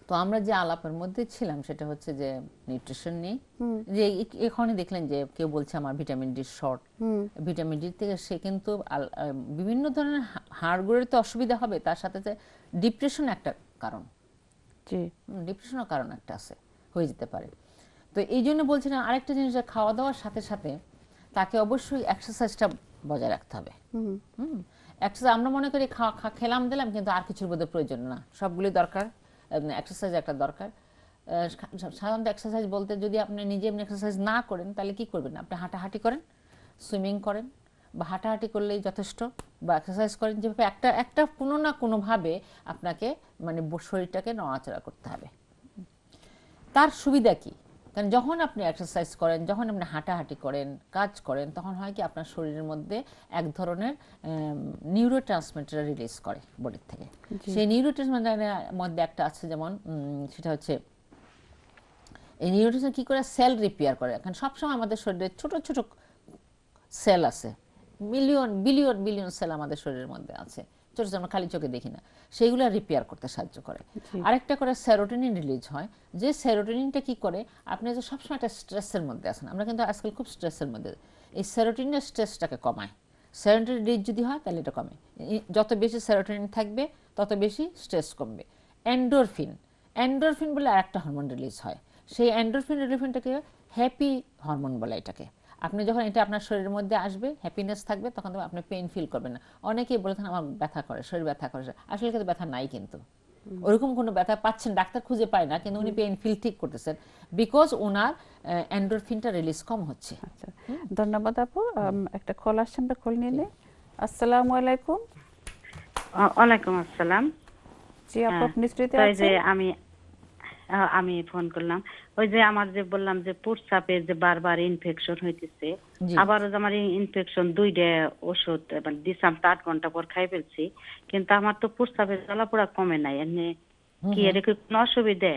তো আমরা যে আলাপের মধ্যে ছিলাম সেটা হচ্ছে যে নিউট্রিশন নিয়ে। যে এখানে দেখলেন যে কেউ বলছে আমার vitamin D short vitamin D থেকে সে কিন্তু বিভিন্ন ধরনের হা- হাড়গুলোর তো অসুবিধা হবে তার সাথে যে ডিপ্রেশন একটা কারণ। ডিপ্রেশনের কারণ একটা আছে হয়ে যেতে পারে। তো এই জন্য বলছিলাম আরেকটা জিনিস খাওয়া দাওয়ার সাথে সাথে তাকে অবশ্যই এক্সারসাইজটা বজায় রাখতে হবে। হুম। এক্সারসাইজ আমরা মনে করি খেলাম দিলাম কিন্তু আর কিছুর বোধহয় প্রয়োজন না। সবগুলি দরকার। এক্সারসাইজ একটা দরকার। সাধারণত এক্সারসাইজ বলতে যদি আপনি নিজে এমনি এক্সারসাইজ না করেন, তাহলে কি করবেন? আপনি হাঁটাহাঁটি করেন সুইমিং করেন বা হাঁটাহাঁটি করলেই যথেষ্ট বা এক্সারসাইজ করেন। যেভাবে একটা একটা কোনো না কোনোভাবে আপনাকে মানে শরীরটাকে নড়াচড়া করতে হবে। তার সুবিধা কি? কারণ যখন আপনি এক্সারসাইজ করেন যখন আপনি হাঁটাহাঁটি করেন কাজ করেন তখন হয় কি আপনার শরীরের মধ্যে এক ধরনের নিউরো ট্রান্সমিটার রিলিজ করে বডির থেকে। সেই নিউরো ট্রান্সমিটারের মধ্যে একটা আছে যেমন সেটা হচ্ছে এই নিউরোট্রান্সমিটার কি করে? সেল রিপেয়ার করে। কারণ সবসময় আমাদের শরীরে ছোট ছোট সেল আছে। মিলিয়ন বিলিয়ন বিলিয়ন সেল আমাদের শরীরের মধ্যে আছে। ছোট আমরা খালি চোখে দেখি না সেইগুলো রিপেয়ার করতে সাহায্য করে। আরেকটা করে সেরোটোনিন রিলিজ হয় যে সেরোটোনিনটা কি করে আপনি যে সবসময় একটা স্ট্রেসের মধ্যে আছেন আমরা কিন্তু আজকাল খুব স্ট্রেসের মধ্যে এই সেরোটোনিনের স্ট্রেসটাকে কমায়। সেরোটোনিন রিলিজ যদি হয় তাহলে এটা কমে। যত বেশি সেরোটোনিন থাকবে তত বেশি স্ট্রেস কমবে। অ্যান্ডোরফিন এন্ডোরফিন বলে আরেকটা হরমোন রিলিজ হয়। সেই এন্ডোরফিন রিলিফিনটাকে হ্যাপি হরমোন বলে এটাকে। আপনি যখন এটা আপনার শরীরের মধ্যে আসবে হ্যাপিনেস থাকবে তখন আপনি পেইন ফিল করবেন না। অনেকেই বলে থাকেন আমার ব্যথা করে শরীর ব্যথা করে। আসলে কিন্তু ব্যথা নাই কিন্তু। ওরকম কোনো ব্যথা পাচ্ছেন ডাক্তার খুঁজে পায় না কিন্তু উনি পেইন ফিল ঠিক করতেছেন। বিকজ ওনার এন্ডোরফিনটা রিলিজ কম হচ্ছে। আচ্ছা। ধন্যবাদ আপু। একটা কল আসছে আমরা কল নিয়ে নিই। আসসালামু আলাইকুম। ওয়া- ওয়ালাইকুম আসসালাম। জি আপু আপনি স্মৃতি তো এই যে আছেন? আমি আমি ফোন করলাম। ওই যে আমার যে বললাম যে প্রস্রাবে যে বারবার ইনফেকশন হইতেছে যে আমার ইনফেকশন দুইটা ওষুধ মানে দিছিলাম তো আট ঘণ্টা পর খাই ফেলছি কিন্তু আমার তো প্রস্রাবের জ্বালাপোড়া কমে নাই এমনি কি এটা কি কোনো অসুবিধে?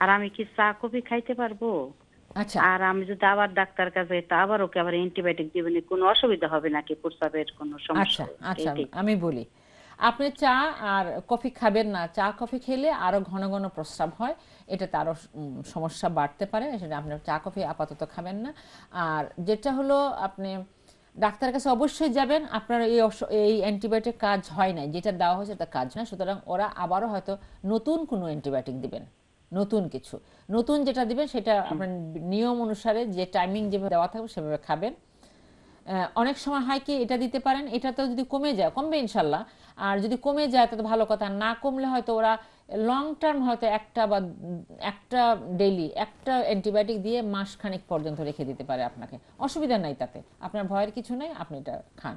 আর আমি কি চা কফি খাইতে পারব? আচ্ছা। আর আমি যদি আবার ডাক্তার কাছে যাই, তা আবার ওকে আবার অ্যান্টিবায়োটিক দিবেন কোনো অসুবিধা হবে নাকি প্রস্রাবের কোনো আচ্ছা সমস্যা? আচ্ছা এইটাই। আমি বলি। আপনি চা আর কফি খাবেন না। চা কফি খেলে আরও ঘন ঘন প্রস্রাব হয়। এটাতে আরও উম, সমস্যা বাড়তে পারে। সেটা আপনি চা কফি আপাতত খাবেন না। আর যেটা হলো আপনি ডাক্তারের কাছে অবশ্যই যাবেন। আপনার এই এই অ্যান্টিবায়োটিক কাজ হয় না যেটা দেওয়া হয়েছে তা কাজ না সুতরাং ওরা আবারও হয়তো নতুন কোনো অ্যান্টিবায়োটিক দিবেন। নতুন কিছু। নতুন যেটা দিবেন সেটা আপনার নিয়ম অনুসারে যে টাইমিং যেভাবে দেওয়া থাকবে সেভাবে খাবেন। অনেক সময় হয় কি, এটা দিতে পারেন এটা তো যদি কমে যায়, কমবে ইনশাল্লাহ। আর যদি কমে যায়, তাতে ভালো কথা, না কমলে হয়তো ওরা লং টার্ম হয়তো একটা বা একটা ডেইলি একটা অ্যান্টিবায়োটিক দিয়ে মাস খানিক পর্যন্ত রেখে দিতে পারে আপনাকে। অসুবিধা নাই তাতে, আপনার ভয়ের কিছু নেই, আপনি এটা খান।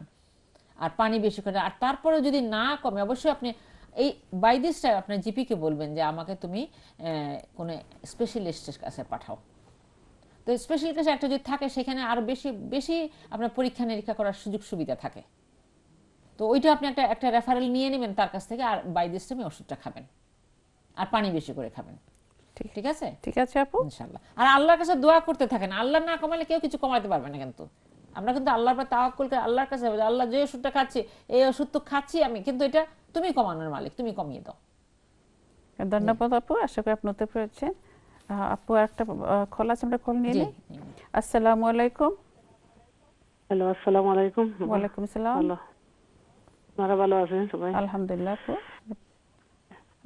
আর পানি বেশি করে, আর তারপরে যদি না কমে, অবশ্যই আপনি এই বাই দিস টাইম আপনার জিপিকে বলবেন যে আমাকে তুমি কোনো স্পেশালিস্টের কাছে পাঠাও। তো স্পেশাল কেসে একটা যদি থাকে সেখানে আরও বেশি বেশি আপনার পরীক্ষা নিরীক্ষা করার সুযোগ সুবিধা থাকে। তো ওইটা আপনি একটা একটা রেফারেল নিয়ে নেবেন তার কাছ থেকে আর বাই দিস টাইমে ওষুধটা খাবেন। আর পানি বেশি করে খাবেন। ঠিক- আছে? ঠিক আছে আপু। ইনশাল্লাহ আর আল্লাহর কাছে দোয়া করতে থাকেন। আল্লাহ না কমালে কেউ কিছু কমাতে পারবে না কিন্তু। আমরা কিন্তু আল্লাহর পর তাওয়াক্কুল করে আল্লাহর কাছে আল্লাহ যে ওষুধটা খাচ্ছি এই ওষুধ তো খাচ্ছি আমি কিন্তু এটা তুমি কমানোর মালিক তুমি কমিয়ে দাও। ধন্যবাদ আপু আশা করি আপনি আহ, আপু একটা কল আছে আমরা কল নিয়ে নিই? আসসালামু আলাইকুম। হ্যালো আসসালামু আলাইকুম। ওয়ালাইকুম আসসালাম ভালো। আপনারা ভালো আছেন সবাই? আলহামদুলিল্লাহ আপু।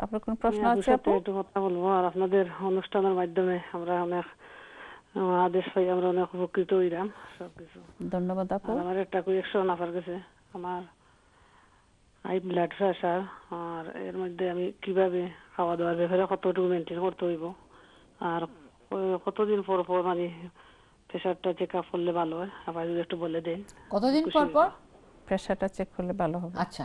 আপনার কোন প্রশ্ন আছে আপু? একটু কথা বলব আর আপনাদের অনুষ্ঠানের মাধ্যমে আমরা অনেক আদেশ পাই আমরা অনেক উপকৃত হইলাম সবকিছু। ধন্যবাদ আপু। আমার একটা কোয়েকশন আপনার কাছে আমার হাই ব্লাড প্রেশার আর এর মধ্যে আমি কীভাবে খাওয়া দাওয়ার ব্যাপারে কতটুকু মেনটেন করতে হইব? আর কতদিন পর পর মানে প্রেশারটা চেক আপ করলে ভালো হয়? আবার যদি একটু বলে দেন। কতদিন পর পর? প্রেশারটা চেক করলে ভালো হবে। আচ্ছা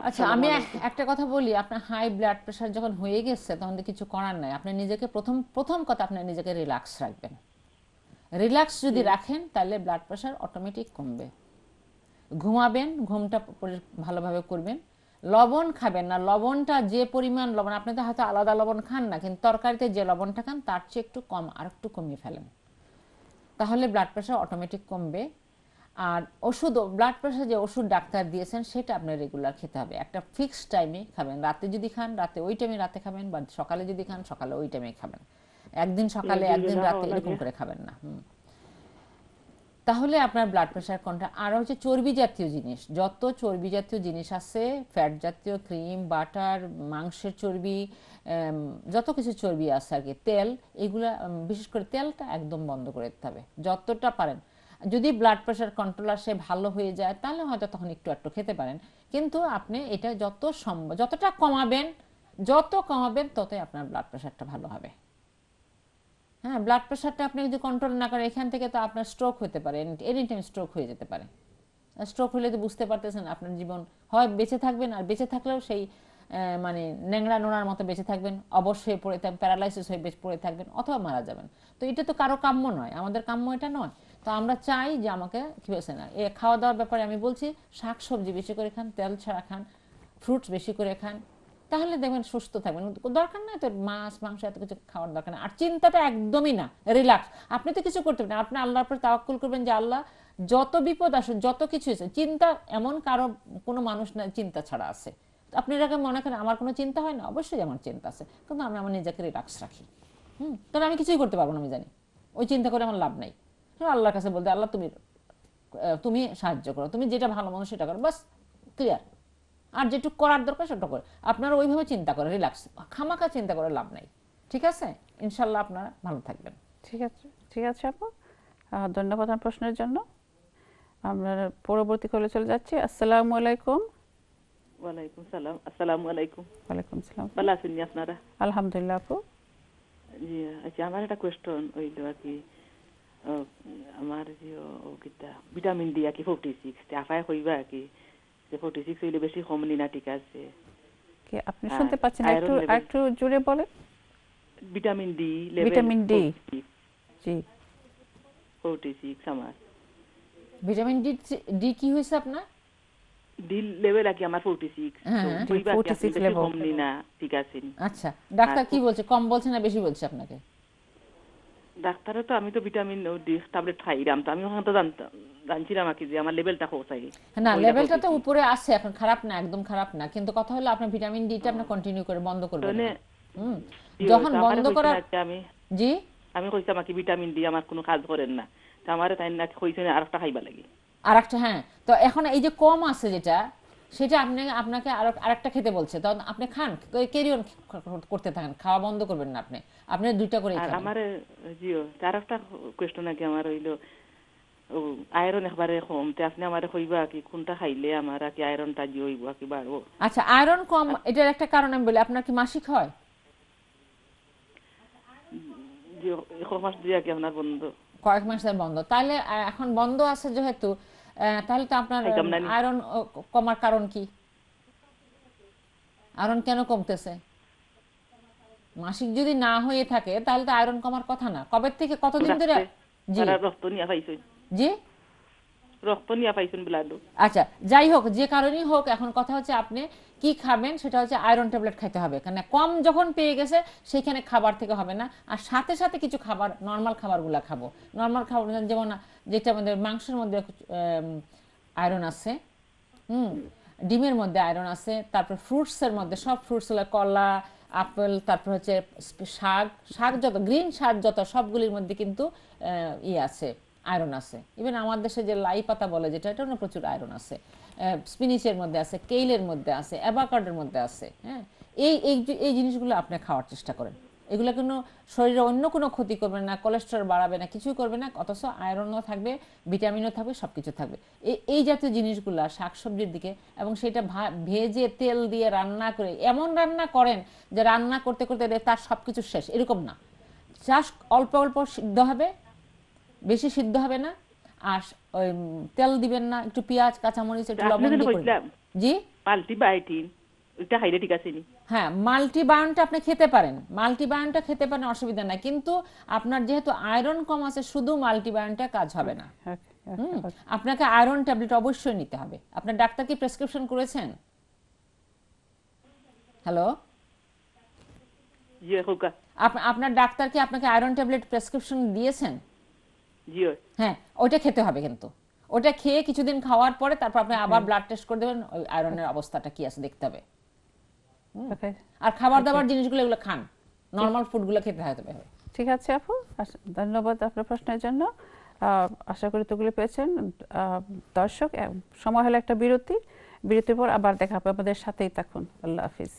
আচ্ছা আমি একটা কথা বলি আপনার হাই ব্লাড প্রেশার যখন হয়ে গেছে তখন কিছু করার নাই। আপনি নিজেকে প্রথম প্রথম কথা আপনি নিজেকে রিল্যাক্স রাখবেন। রিল্যাক্স যদি রাখেন তাহলে ব্লাড প্রেশার অটোমেটিক কমবে। ঘুমাবেন ঘুমটা ভালোভাবে করবেন। লবণ খাবেন না লবণটা যে পরিমাণ লবণ আপনি তো হয়তো আলাদা লবণ খান না কিন্তু তরকারিতে যে লবণটা খান তার চেয়ে একটু কম আর একটু কমিয়ে ফেলেন। তাহলে ব্লাড প্রেশার অটোমেটিক কমবে। আর ওষুধ ব্লাড প্রেশার যে ওষুধ ডাক্তার দিয়েছেন সেটা আপনার রেগুলার খেতে হবে। একটা ফিক্সড টাইমে খাবেন। রাতে যদি খান রাতে ওই টাইমে রাতে খাবেন বা সকালে যদি খান সকালে ওই টাইমে খাবেন। একদিন সকালে একদিন রাতে এরকম। করে খাবেন না হুম। তাহলে আপনার ব্লাড প্রেশার কন্ট্রোল আর হচ্ছে চর্বি জাতীয় জিনিস, যত চর্বি জাতীয় জিনিস আছে ফ্যাট জাতীয় ক্রিম বাটার মাংসের চর্বি যত কিছু চর্বি আছে আর কি, তেল, এগুলা বিশেষ করে তেলটা একদম বন্ধ করে দিতে হবে, যতটা পারেন। যদি ব্লাড প্রেশার কন্ট্রোল আসে, ভালো হয়ে যায়, তাহলে হয়তো তখন একটু একটু খেতে পারেন। কিন্তু আপনি এটা যত সম্ভব, যতটা কমাবেন, যত কমাবেন, ততই আপনার ব্লাড প্রেশারটা ভালো হবে। হ্যাঁ ব্লাড প্রেশারটা আপনি যদি কন্ট্রোল না করেন, এখান থেকে তো আপনার স্ট্রোক হতে পারে এনি টাইম স্ট্রোক হয়ে যেতে পারে। স্ট্রোক হলে তো বুঝতে পারতেছেন, আপনার জীবন হয় বেঁচে থাকবেন, আর বেঁচে থাকলেও সেই মানে ন্যাংরা নোড়ার মতো বেঁচে থাকবেন, অবশ্যই পড়ে থাকবেন প্যারালাইসিস হয়ে পড়ে থাকবেন, অথবা মারা যাবেন। তো এটা তো কারও কাম্য নয়, আমাদের কাম্য এটা নয়। তো আমরা চাই যে আমাকে, কী হয়েছে না, এ খাওয়া দাওয়ার ব্যাপারে আমি বলছি শাক সবজি বেশি করে খান, তেল ছাড়া খান ফ্রুটস বেশি করে খান তাহলে দেখবেন সুস্থ থাকবেন। দরকার নাই তো মাছ, মাংস, এত কিছু খাওয়ার দরকার নেই। আর চিন্তাটা একদমই না রিল্যাক্স আপনি তো কিছু করতে পারেন। আপনি আল্লাহর উপর তাওয়াক্কুল করবেন যে, আল্লাহ, যত বিপদ আসুক, যত কিছু হয়েছে, চিন্তা এমন কারও, কোনো মানুষ না, চিন্তা ছাড়া আছে। আপনি এটাকে মনে করেন, আমার কোনো চিন্তা হয় না? অবশ্যই আমার চিন্তা আছে। কিন্তু আমি আমার নিজেকে রিল্যাক্স রাখি। হুম? কারণ আমি কিছুই করতে পারব না, আমি জানি। ওই চিন্তা করে আমার লাভ নাই। আল্লাহর কাছে বলতে, আল্লাহ, তুমি তুমি সাহায্য করো। তুমি যেটা ভালো মনে সেটা করো। বাস ক্লিয়ার আর যেটুকু করার দরকার সেটা করে। আপনারা ওইভাবে চিন্তা করে রিল্যাক্স খামাখা চিন্তা করে লাভ নাই। ঠিক আছে? ইনশাল্লাহ আপনারা ভালো থাকবেন। ঠিক আছে ঠিক আছে আপু। ধন্যবাদ আমার প্রশ্নের জন্য। আমরা পরবর্তী কলে চলে যাচ্ছি। আসসালামু আলাইকুম। ওয়ালাইকুম সালাম। আসসালামু আলাইকুম। ওয়ালাইকুম সালাম। ভালো আছেন আপনারা? আলহামদুলিল্লাহ আপু। জি আচ্ছা আমার একটা কোয়েশ্চন হইল আর কি। ও, আমার যে ভিটামিন ডি আর কি ফোর্টি সিক্স আফায় কইবা আর কি। যে ফোর্টি সিক্স হইলে বেশি ঠিক আছে। কি আপনি শুনতে পাচ্ছেন একটু একটু জোরে বলেন। Vitamin D level vitamin D জি। ফোর্টি সিক্স আমার ভিটামিন ডি ডি কি হয়েছে আপনার? ডি লেভেল আর কি আমার ফোর্টি সিক্স হ্যাঁ, কইবা আপনি 46 বেশি level। কম ঠিক আছে। নি? আচ্ছা ডাক্তার কি বলছে? কম বলছে না বেশি বলছে আপনাকে? ডাক্তারে তো আমি তো ভিটামিন ডি ট্যাবলেট খাইলাম তো আমি ওখানে তো জানতাম জানছিলাম আর কি যে আমার লেভেলটা কোথায় না লেভেলটা তো উপরে আছে এখন খারাপ না একদম খারাপ না। কিন্তু কথা হলো ভিটামিন ডিটা আপনি কন্টিনিউ করে বন্ধ করবেন। মানে হুম যখন বন্ধ করার আমি। জি? আমি ভিটামিন ডি আমার কোনো কাজ করেন না। তো আমার তাই না আরেকটা খাইবা লাগে। আর একটা হ্যাঁ। তো এখন এই যে কম আছে যেটা সেটা আপনি আপনাকে আর আরেকটা খেতে বলছে। তখন আপনি খান ক্যারিয়ন করতে থাকেন খাওয়া বন্ধ করবেন না আপনি। আপনি দুইটা করে আর আমার জিও তার একটা কোয়েশ্চন নাকি আমার হইল। আয়রন একবারে কম। তে আপনি আমার কইবা কি কোনটা খাইলে আমার কি আয়রনটা জি হইব কি বাড়বো আচ্ছা আয়রন কম এটার একটা কারণ আমি বলি আপনার কি মাসিক হয়? জি মাস দিয়ে কি আপনার বন্ধ? কয়েক তাহলে এখন বন্ধ আছে যেহেতু তাহলে তো আপনার। আয়রন কমার কারণ কি? আয়রন কেন কমতেছে? মাসিক যদি না হয়ে থাকে তাহলে তো আয়রন কমার কথা না। কবে থেকে কতদিন ধরে? জি। রক্ত নিয়ে জি? রক্ত নিয়ে পাইছেন ব্লাড আচ্ছা যাই হোক যে কারণেই হোক এখন কথা হচ্ছে আপনি কি খাবেন সেটা হচ্ছে আয়রন ট্যাবলেট খাইতে হবে। কারণ কম যখন পেয়ে গেছে সেখানে খাবার থেকে হবে না। আর সাথে সাথে কিছু খাবার নর্মাল খাবারগুলো খাব। নর্মাল খাবার যেমন যেটা আমাদের মাংসের মধ্যে আয়রন আছে হুম ডিমের মধ্যে আয়রন আছে তারপর ফ্রুটসের মধ্যে সব ফ্রুটস হলো কলা আপেল তারপর হচ্ছে শাক শাক যত গ্রিন শাক যত সবগুলির মধ্যে কিন্তু ইয়ে আছে। আয়রন আছে। ইভেন আমার দেশে যে লাই পাতা বলে যেটা এটা প্রচুর আয়রন আছে। স্পিনিচের মধ্যে আছে কেইলের মধ্যে আছে অ্যাভাকার্ডের মধ্যে আছে হ্যাঁ? এই এই এই জিনিসগুলো আপনি খাওয়ার চেষ্টা করেন। এগুলো কোনো শরীরে অন্য কোনো ক্ষতি করবে না কোলেস্ট্রল বাড়াবে না, কিছুই করবে না, অথচ আয়রনও থাকবে ভিটামিনও থাকবে সব কিছু থাকবে। এই এই জাতীয় জিনিসগুলো শাকসবজির দিকে এবং সেটা ভেজে তেল দিয়ে রান্না করে, এমন রান্না করেন যে রান্না করতে করতে তার সব কিছু শেষ, এরকম না। চাষ অল্প অল্প সিদ্ধ হবে বেশি সিদ্ধ হবে না আর ওই তেল দিবেন না একটু পেঁয়াজ কাঁচামরিচ একটু লবণ দিয়ে। কইছিলাম জি? মাল্টিবায়োটিন ওইটা খাইলে ঠিক আছে নি হ্যাঁ মাল্টিবায়োনটা আপনি খেতে পারেন মাল্টিবায়োনটা খেতে পারেন অসুবিধা নাই কিন্তু আপনার যেহেতু আয়রন কম আছে শুধু মাল্টিবায়োনটা কাজ হবে না. আপনাকে আয়রন ট্যাবলেট অবশ্যই নিতে হবে। আপনার ডাক্তার কি প্রেসক্রিপশন করেছেন? হ্যালো? হোকা। আপনার ডাক্তার কি আপনাকে আয়রন ট্যাবলেট প্রেসক্রিপশন দিয়েছেন? হ্যাঁ ওটা খেতে হবে কিন্তু। ওটা খেয়ে কিছুদিন খাওয়ার পরে তারপর আপনি আবার ব্লাড টেস্ট করে দেবেন ওই আয়রনের অবস্থাটা কি আছে দেখতে হবে। আর খাবার দাবার জিনিসগুলো এগুলো খান। নর্মাল ফুডগুলো খেতে হবে ঠিক আছে আপু ধন্যবাদ আপনার প্রশ্নের জন্য। আশা করি তোগুলো পেয়েছেন। দর্শক সময় হলো একটা বিরতি। বিরতির পর আবার দেখা হবে। আমাদের সাথেই থাকুন। আল্লাহ হাফিজ।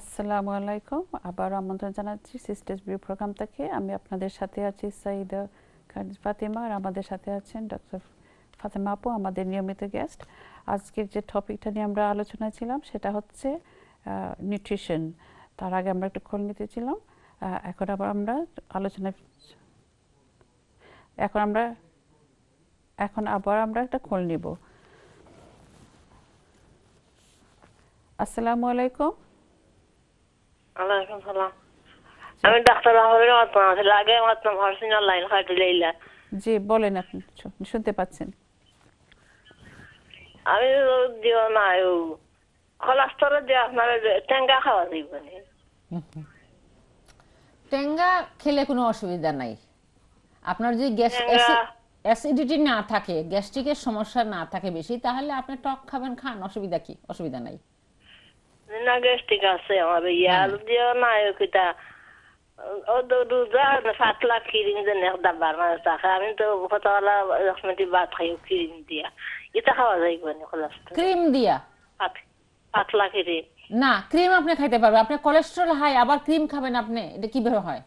আসসালামু আলাইকুম। আবার আমন্ত্রণ জানাচ্ছি সিস্টার্স বিউ প্রোগ্রাম থেকে। আমি আপনাদের সাথে আছি সাইদা খাদিজ ফাতেমা আর আমাদের সাথে আছেন ডক্টর ফাতেমা আপু, আমাদের নিয়মিত গেস্ট আজকের যে টপিকটা নিয়ে আমরা আলোচনা ছিলাম, সেটা হচ্ছে নিউট্রিশন তার আগে আমরা একটা খোল নিতেছিলাম এখন আবার আমরা আলোচনা এখন আমরা এখন আবার আমরা একটা খোল নিব। আসসালামু আলাইকুম। সালাম আমি ডাক্তার হরসিন খাইতে জি বলেন আপনি শুনতে পাচ্ছেন। আমি দিও না খলাস্তর আপনার টেঙ্গা খাওয়া টেঙ্গা খেলে কোনো অসুবিধা নাই। আপনার যদি গ্যাস অ্যাসিডিটি না থাকে গ্যাস্ট্রিকের সমস্যা না থাকে বেশি তাহলে আপনি টক খাবেন খান অসুবিধা কি? অসুবিধা নাই। না গ্যাস্ট্রিক আছে আমার ইয়াল দিও না ও কিতা ও তো রোজা পাতলা কিরিং দেন এক দাবার মানে থাকে আমি তো কতলা রকমটি ভাত খাই কিরিং দিয়া এটা খাওয়া যাইব নি খলাস্তর ক্রিম দিয়া পাতলা কিরিং না ক্রিম আপনি খাইতে পারবেন আপনার কোলেস্ট্রল হাই আবার ক্রিম খাবেন আপনি এটা কীভাবে হয়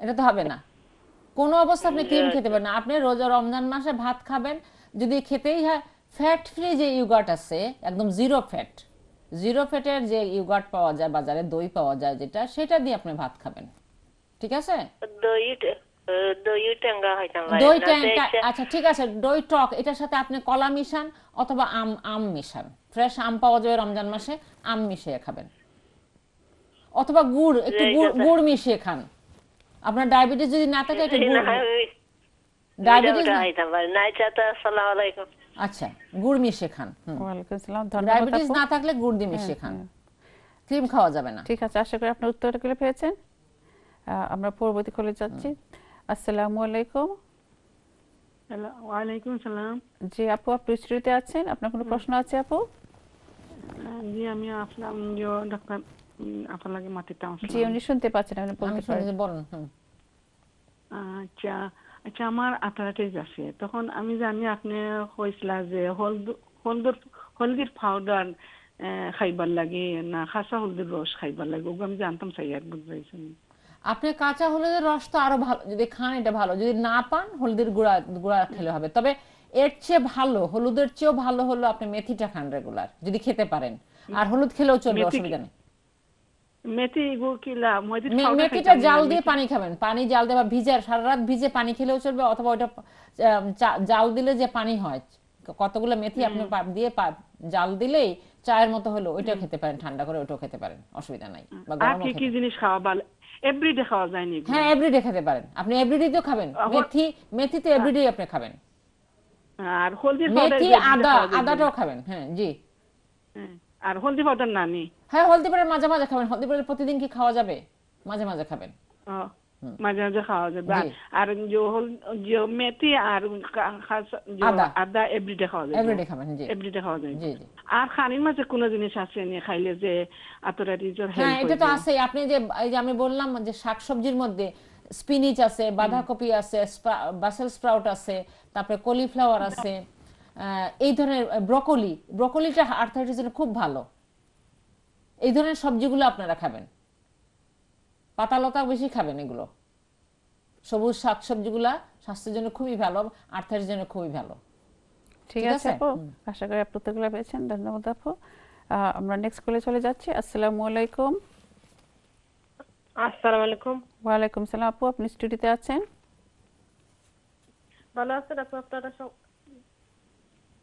এটা তো হবে না কোনো অবস্থা আপনি ক্রিম খেতে পারেন না আপনি রোজা রমজান মাসে ভাত খাবেন যদি খেতেই হয় ফ্যাট ফ্রি যে ইউগার্ট আছে একদম জিরো ফ্যাট জিরো ফ্যাটের যে ইউগার্ট পাওয়া যায় বাজারে দই পাওয়া যায় যেটা সেটা দিয়ে আপনি ভাত খাবেন। ঠিক আছে? দই ট্যাঙ্কা আচ্ছা ঠিক আছে দই টক এটার সাথে আপনি কলা মিশান অথবা আম আম মিশান। ফ্রেশ আম পাওয়া যায় রমজান মাসে আম মিশিয়ে খাবেন। অথবা গুড় একটু গুড় মিশিয়ে খান। আপনার ডায়াবেটিস যদি না থাকে একটু গুড় ডায়াবেটিস আসসালামু আলাইকুম। আচ্ছা গুড় মিশিয়ে খান ডায়াবেটিস আপু। না থাকলে গুড় দিয়ে মিশিয়ে খান। ক্রিম খাওয়া যাবে না। ঠিক আছে আশা করি আপনার উত্তরগুলো পেয়েছেন। আমরা পরবর্তী কলে যাচ্ছি। আসসালামু আলাইকুম। ওয়ালাইকুম সালাম জি আপু আপনি স্টুডিওতে আছেন? আপনার কোনো প্রশ্ন আছে আপু? জি আমি আসলাম যে ডাক্তার আপনার লাগে মাটিতে জি উনি শুনতে পাচ্ছেন আপনি বলতে পারেন। বলুন আচ্ছা আচ্ছা আমার আঠারাটাই আছে তখন আমি জানি আপনি কইছিলা যে হলদ হলদর হলদির পাউডার খাইবার লাগে না খাসা হলদির রস খাইবার লাগে ওগুলো আমি জানতাম চাই এক বুঝাইছেন আপনি কাঁচা হলুদের রস তো আরও ভালো যদি খান এটা ভালো যদি না পান হলদির গুঁড়া গুঁড়া খেলে হবে। তবে এর চেয়ে ভালো হলুদের চেয়েও ভালো হলো আপনি মেথিটা খান রেগুলার যদি খেতে পারেন। আর হলুদ খেলেও চলবে অসুবিধা নেই। মেথি মেথিটা জাল দিয়ে পানি খাবেন। পানি জাল দিয়ে বা ভিজে সারা রাত ভিজে পানি খেলেও চলবে অথবা ওটা জাল দিলে যে পানি হয় কতগুলো মেথি আপনি দিয়ে জাল দিলেই চায়ের মতো হলো ওইটাও খেতে পারেন ঠান্ডা করে ওইটাও খেতে পারেন অসুবিধা নাই। বা গরমও কি কি জিনিস খাওয়া ভালো? এভরিডে খাওয়া যায়নি এগুলো? হ্যাঁ এভরিডে খেতে পারেন। আপনি এভরিডে তো খাবেন। মেথি মেথি তো এভরিডে আপনি খাবেন। আর পাউডার মেথি আদা আদাটাও খাবেন হ্যাঁ জি। আর হলদি পাউডার নানি হ্যাঁ হলদি পাউডার মাঝে মাঝে খাবেন। হলদি পাউডার প্রতিদিন কি খাওয়া যাবে? মাঝে মাঝে খাবেন। মাঝে মাঝে খাওয়া যাবে। আর- যে মেথি আর আদা। এভরিডে খাওয়া যাবে এভরিডে খাবেন জি। এভরিডে খাওয়া যায়। জি আর খানির মাঝে কোনো জিনিস আছে নি খাইলে যে আতরারিজর হ্যাঁ এটা তো আছে আপনি যে এই যে আমি বললাম যে শাকসবজির মধ্যে স্পিনিচ আছে বাঁধাকপি আছে বাসেল স্প্রাউট আছে তারপরে কলিফ্লাওয়ার আছে এই ধরনের ব্রকলি ব্রকলিটা আর্থাইটিস জন্য খুব ভালো। এই ধরনের সবজিগুলো আপনারা খাবেন। পাতালতা বেশি খাবেন এগুলো। সবুজ শাকসবজিগুলা স্বাস্থ্যের জন্য খুবই ভালো আর্থাইটিস জন্য খুবই ভালো। ঠিক আছে? আপু? আশা করি আপনি উত্তরগুলো পেয়েছেন। ধন্যবাদ আপু। আমরা নেক্সট কলে চলে যাচ্ছি। আসসালামু আলাইকুম। আসসালামু আলাইকুম। ওয়ালাইকুম সালাম। আপু আপনি স্টুডিওতে আছেন? ভালো আছেন আপু? আপনারা সব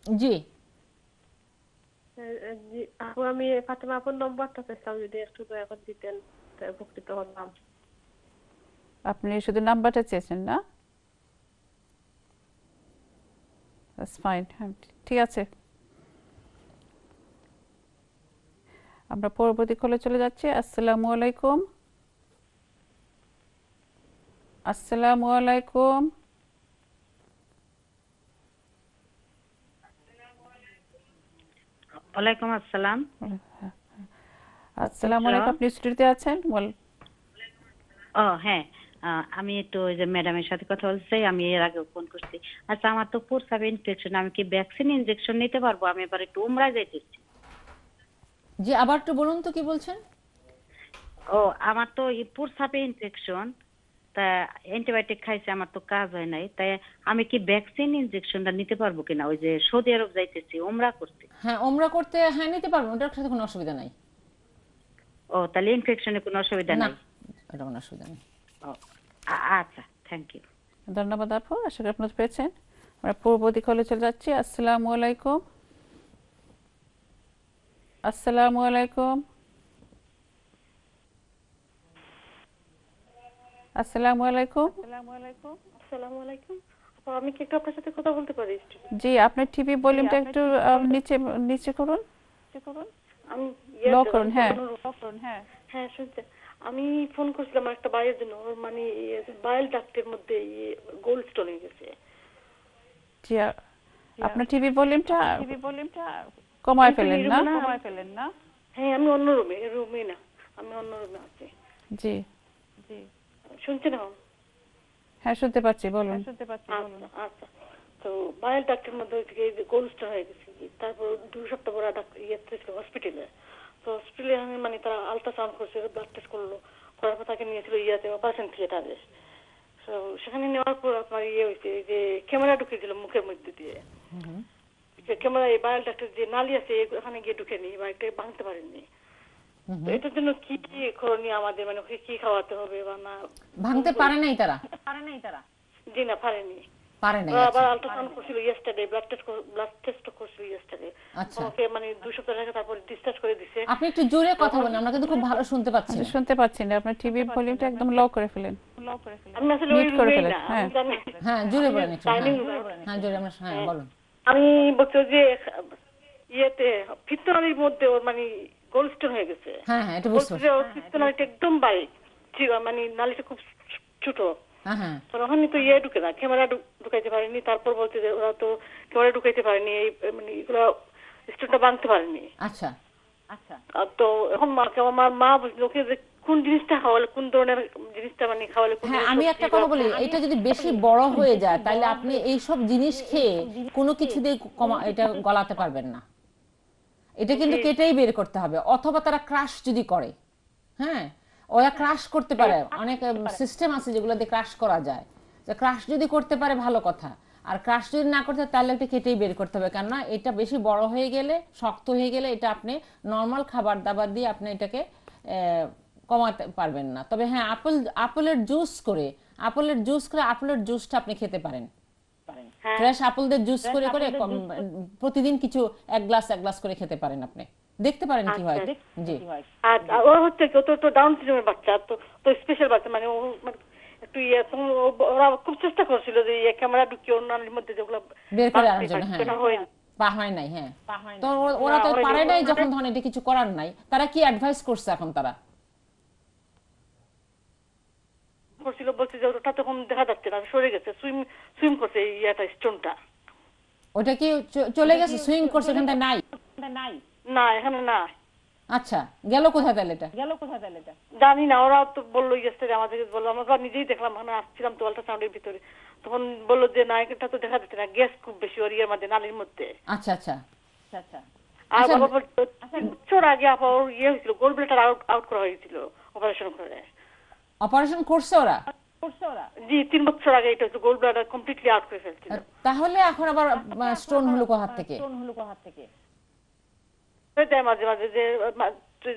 জি। জি আপু আমি ফাতেমা আপুর নম্বরটা পেয়েছিলাম যদি একটু দয়া করে দিতেন উপকৃত হতাম আপনি শুধু নাম্বারটা চেয়েছেন না? ফাইন ঠিক আছে। আমরা পরবর্তী কলে চলে যাচ্ছি। আসসালামু আলাইকুম। আসসালামু আলাইকুম। ওয়ালাইকুম আসসালাম। আসসালামু আলাইকুম আপনি স্টুডিওতে আছেন? বল। ও হ্যাঁ আমি একটু ওই যে ম্যাডামের সাথে কথা বলতে চাই আমি এর আগে ফোন করছি। আচ্ছা আমার তো প্রস্রাবে ইনফেকশন আমি কি ভ্যাকসিন ইনজেকশন নিতে পারব? আমি এবার একটু উমরা যাইতেছি। জি আবার একটু বলুন তো কি বলছেন? ও আমার তো প্রস্রাবে ইনফেকশন তা অ্যান্টিবায়োটিক খাইছে আমার তো কাজ হয় নাই তাই আমি কি ভ্যাকসিন ইনজেকশনটা নিতে পারব কিনা? ওই যে সৌদি আরব যাইতেছি উমরা করতে। হ্যাঁ ওমরা করতে হ্যাঁ নিতে পারবেন ওটার সাথে কোনো অসুবিধা নাই। ও তাহলে ইনফেকশনে কোনো অসুবিধা না নাই? এটা কোনো অসুবিধা নেই। আচ্ছা থ্যাংক ইউ ধন্যবাদ আপু আশা করি আপনারা পেয়েছেন। আমরা পূর্ব দিক হলে চলে যাচ্ছি আসসালামু আলাইকুম। আসসালামু আলাইকুম। আসসালামু আলাইকুম। আসসালামু আলাইকুম। আপা, আমি কি একটু আপনার সাথে কথা বলতে পারি? জি আপনার টিভি ভলিউমটা একটু নিচে নিচে করুন। আমি লো করুন হ্যাঁ। হ্যাঁ। হ্যাঁ শুনছেন আমি ফোন করছিলাম একটা ভাইয়ের জন্য। ওর মানে বায়োল ডাক্টের মধ্যে গোল্ড স্টোন হয়ে গেছে। জি আপনার টিভি ভলিউমটা কমায় ফেলেন না? না? হ্যাঁ আমি অন্য রুমে রুমে না। আমি অন্য রুমে আছি। জি। জি। শুনছেন হ্যাঁ শুনতে পাচ্ছি বলুন। আচ্ছা আচ্ছা। তো ডাক্টের মধ্যে থেকে হয়ে গেছে তারপর দু সপ্তাহ পরে ডাক্তার ইয়েতে ছিল হসপিটালে তো হসপিটালে আমি মানে তারা আলট্রাসাউন্ড করছে ব্লাড টেস্ট করল করার পর তাকে নিয়েছিল ইয়াতে অপারেশন থিয়েটারে তো সেখানে নেওয়ার পর আপনার ইয়ে হয়েছে যে ক্যামেরা ঢুকে দিল মুখের মধ্যে দিয়ে। যে ক্যামেরা এই বায়োল ডাক্তার যে নালি আছে এখানে গিয়ে ঢুকে নি বা এটা ভাঙতে পারেননি। তো এটার জন্য কি কি করণীয় আমাদের মানে ওকে কি খাওয়াতে হবে বা না? ভাঙতে পারে নাই তারা? পারে নাই তারা? জি না পারেনি পারে নাই আবার। আলট্রাসাউন্ড করছিল yesterday blood test blood test করছিল ইয়েস্টারডে আচ্ছা। ওকে মানে দুই সপ্তাহ রেখে তারপর ডিসচার্জ করে দিছে। আপনি একটু জোরে কথা বলেন আমরা কিন্তু খুব ভালো শুনতে পাচ্ছি। না। শুনতে পাচ্ছি না আপনার টিভি ভলিউমটা একদম লো করে ফেলেন। আমি আসলে ওই করে ফেলেন, না হ্যাঁ। হ্যাঁ জোরে বলেন একটু হ্যাঁ। হ্যাঁ জোরে আমরা হ্যাঁ বলুন। আমি বলছি যে ইয়েতে ফিত্তনালির মধ্যে ওর মানে গোল্ড স্টোন হয়ে গেছে। হ্যাঁ হ্যাঁ বলছে একদম বারিক মানে নালিটা খুব ছোট। হ্যাঁ তো ওখানে তো ইয়ে ঢুকে না ক্যামেরা ঢুকাইতে পারেনি তারপর বলছে যে ওরা তো ক্যামেরা ঢুকাইতে পারেনি এই মানে এগুলো স্টোনটা বাঁধতে পারেনি। আচ্ছা। আর তো এখন মা আমার মা বলছিল ওকে যে কোন জিনিসটা খাওয়ালে কোন ধরনের জিনিসটা মানে খাওয়ালে হ্যাঁ আমি একটা কথা বলি এটা যদি বেশি বড় হয়ে যায় তাহলে আপনি এই সব জিনিস খেয়ে কোনো কিছু দিয়ে কমা এটা গলাতে পারবেন না। এটা কিন্তু কেটেই বের করতে হবে। অথবা তারা ক্রাশ যদি করে হ্যাঁ? ওরা ক্রাশ করতে পারে। অনেক সিস্টেম আছে যেগুলো দিয়ে ক্রাশ করা যায়। ক্রাশ যদি করতে পারে ভালো কথা। আর ক্রাশ যদি না করতে তাহলে এটা কেটেই বের করতে হবে। কেননা এটা বেশি বড় হয়ে গেলে শক্ত হয়ে গেলে এটা আপনি নর্মাল খাবার দাবার দিয়ে আপনি এটাকে কমাতে পারবেন না। তবে হ্যাঁ আপেল আপেলের জুস করে আপেলের জুস করে আপেলের জুসটা আপনি খেতে পারেন। হ্যাঁ। ফ্রেশ আপেলদের জুস করে করে প্রতিদিন কিছু এক গ্লাস এক গ্লাস করে খেতে পারেন আপনি। দেখতে পারেন কি হয়। জি। আর হচ্ছে কি, তো তো ডাউন সিন্ড্রোমের বাচ্চা তো তো স্পেশাল বাচ্চা মানে ও মানে একটু ইয়ে ওরা খুব চেষ্টা করছিল যে ইয়ে ক্যামেরা ঢুকিয়ে অন্যান্যের মধ্যে যেগুলো বের করে আনার জন্য হ্যাঁ। পা হয় নাই হ্যাঁ। তো ওরা তো না, পারে নাই যখন ধরেন এটা কিছু করার নাই। তারা কি অ্যাডভাইস করছে এখন তারা? করছিল বলছে যে ওটা তখন দেখা যাচ্ছে না সরে গেছে সুইম সুইম করছে এই ইয়েটা স্টোনটা। ওটা কি চলে গেছে সুইং করছে ওখানটা নাই? নাই। না এখানে না। আচ্ছা গেল কোথায় তাহলে এটা? গেল কোথায় তাহলে এটা? জানি না ওরা তো বলল ইয়েস্টারে আমাদেরকে বলল আমরা তো নিজেই দেখলাম মানে আসছিলাম তো আল্ট্রাসাউন্ডের ভিতরে। তখন বলল যে না এটা তো দেখা যাচ্ছে না গ্যাস খুব বেশি ওর ইয়ের মধ্যে নালির মধ্যে। আচ্ছা আচ্ছা। আর আচ্ছা, বাবা বছর আগে আপা ওর ইয়ে হয়েছিল গোল্ড ব্লেটার আউট আউট করা হয়েছিল অপারেশন করে। অপারেশন করছে ওরা? জি তিন বছর আগে এটা গোল্ড ব্লাডার কমপ্লিটলি আউট করে ফেলছিল। তাহলে এখন আবার স্টোন হলো থেকে? হয়ে যায় মাঝে মাঝে যে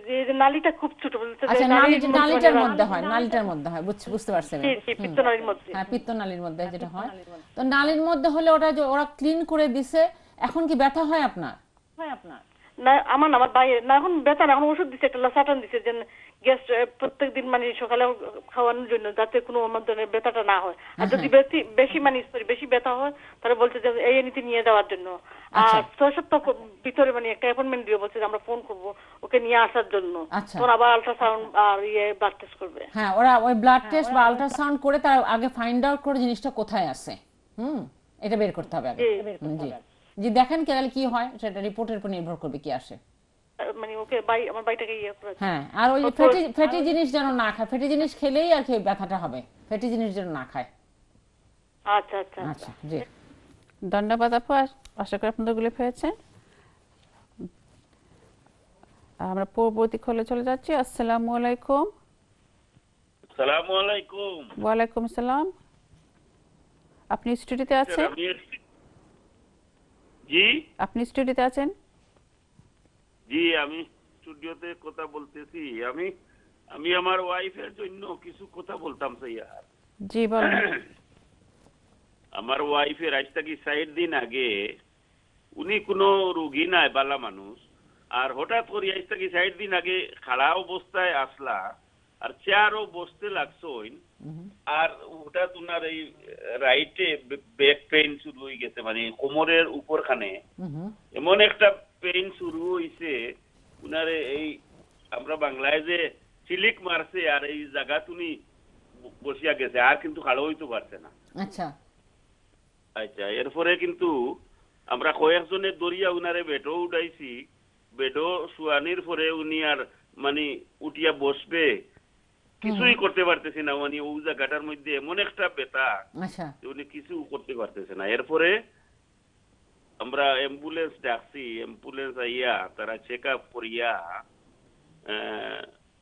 যে যে নালিটা খুব ছোট বলতে আচ্ছা নালির মধ্যে নালিটার মধ্যে হয় নালিটার মধ্যে হয় বুঝতে পারছি আমি। জি, জি, হুম। পিত্তনালীর মধ্যে। হ্যাঁ পিত্তনালীর মধ্যে যেটা হয়। তো নালীর মধ্যে হলে ওটা যে ওরা ক্লিন করে দিছে এখন কি ব্যথা হয় আপনার? হয় আমার না আমার বাইরে না এখন এখন ওষুধ একটা লাসাটান যে গ্যাস প্রত্যেক দিন মানে সকালে খাওয়ানোর জন্য যাতে কোনো আমার ধরনের ব্যথাটা না হয়। আর যদি বেশি বেশি মানে sorry, বেশি ব্যথা হয় তাহলে বলছে যে এই নিতে নিয়ে যাওয়ার জন্য। আচ্ছা। আর ছয় সপ্তাহ ভিতরে মানে একটা অ্যাপয়েন্টমেন্ট দিয়ে বলছে যে আমরা ফোন করব ওকে নিয়ে আসার জন্য। আচ্ছা। তখন আবার আল্ট্রাসাউন্ড আর ইয়ে ব্লাড টেস্ট করবে। হ্যাঁ ওরা ওই ব্লাড টেস্ট বা আল্ট্রাসাউন্ড করে তার আগে ফাইন্ড আউট করে জিনিসটা কোথায় আছে। হুম? এটা বের করতে হবে আগে। জি। জি দেখেন কি তাহলে কি হয় সেটা রিপোর্টের উপর নির্ভর করবে কি আসে। মানে ওকে বাই আমার বাড়িটাকে ইয়ে করে হ্যাঁ আর ওই ফ্যাটি ফ্যাটি জিনিস যেন না খায় ফ্যাটি জিনিস খেলেই আর কি ব্যথাটা হবে ফ্যাটি জিনিস যেন না খায়। আচ্ছা আচ্ছা। আচ্ছা জি। ধন্যবাদ আপু আশা করি আপনাদেরগুলো পেয়েছেন। আমরা পূর্ববর্তী খোলে চলে যাচ্ছি আসসালামু আলাইকুম। সালামু আলাইকুম। ওয়ালাইকুম আসসালাম আপনি স্টুডিওতে আছেন? জি। আপনি স্টুডিওতে আছেন? জি আমি স্টুডিওতে কথা বলতেছি। আমি আমি আমার ওয়াইফের জন্য কিছু কথা বলতাম স্যার জি বলেন। (clears throat) আমার ওয়াইফের আজ থেকে ষাট দিন আগে উনি কোনো রুগী নাই বালা মানুষ। আর হঠাৎ করে আজ থেকে ষাট দিন আগে খাড়া অবস্থায় আসলা আর চেয়ারও বসতে লাগছইন আর হঠাৎ উনার এই রাইটে ব্যাক পেইন শুরু হয়ে গেছে মানে কোমরের উপরখানে। এমন একটা পেইন শুরু হইছে উনারে এই আমরা বাংলায় যে সিলিক মারছে আর এই জায়গা তুমি বসিয়া গেছে আর কিন্তু খাড়ো হইতে পারছে না। আচ্ছা। আচ্ছা এরপরে কিন্তু আমরা কয়েকজনের দরিয়া উনারে বেডও উঠাইছি বেডও শুয়ানির পরে উনি আর মানে উঠিয়া বসবে। কিছুই করতে পারতেছি না। মানে ও জায়গাটার মধ্যে এমন একটা বেতা আচ্ছা। উনি কিছু করতে পারতেছে না। এরপরে আমরা অ্যাম্বুলেন্স ডাকছি অ্যাম্বুলেন্স আইয়া তারা চেক আপ করিয়া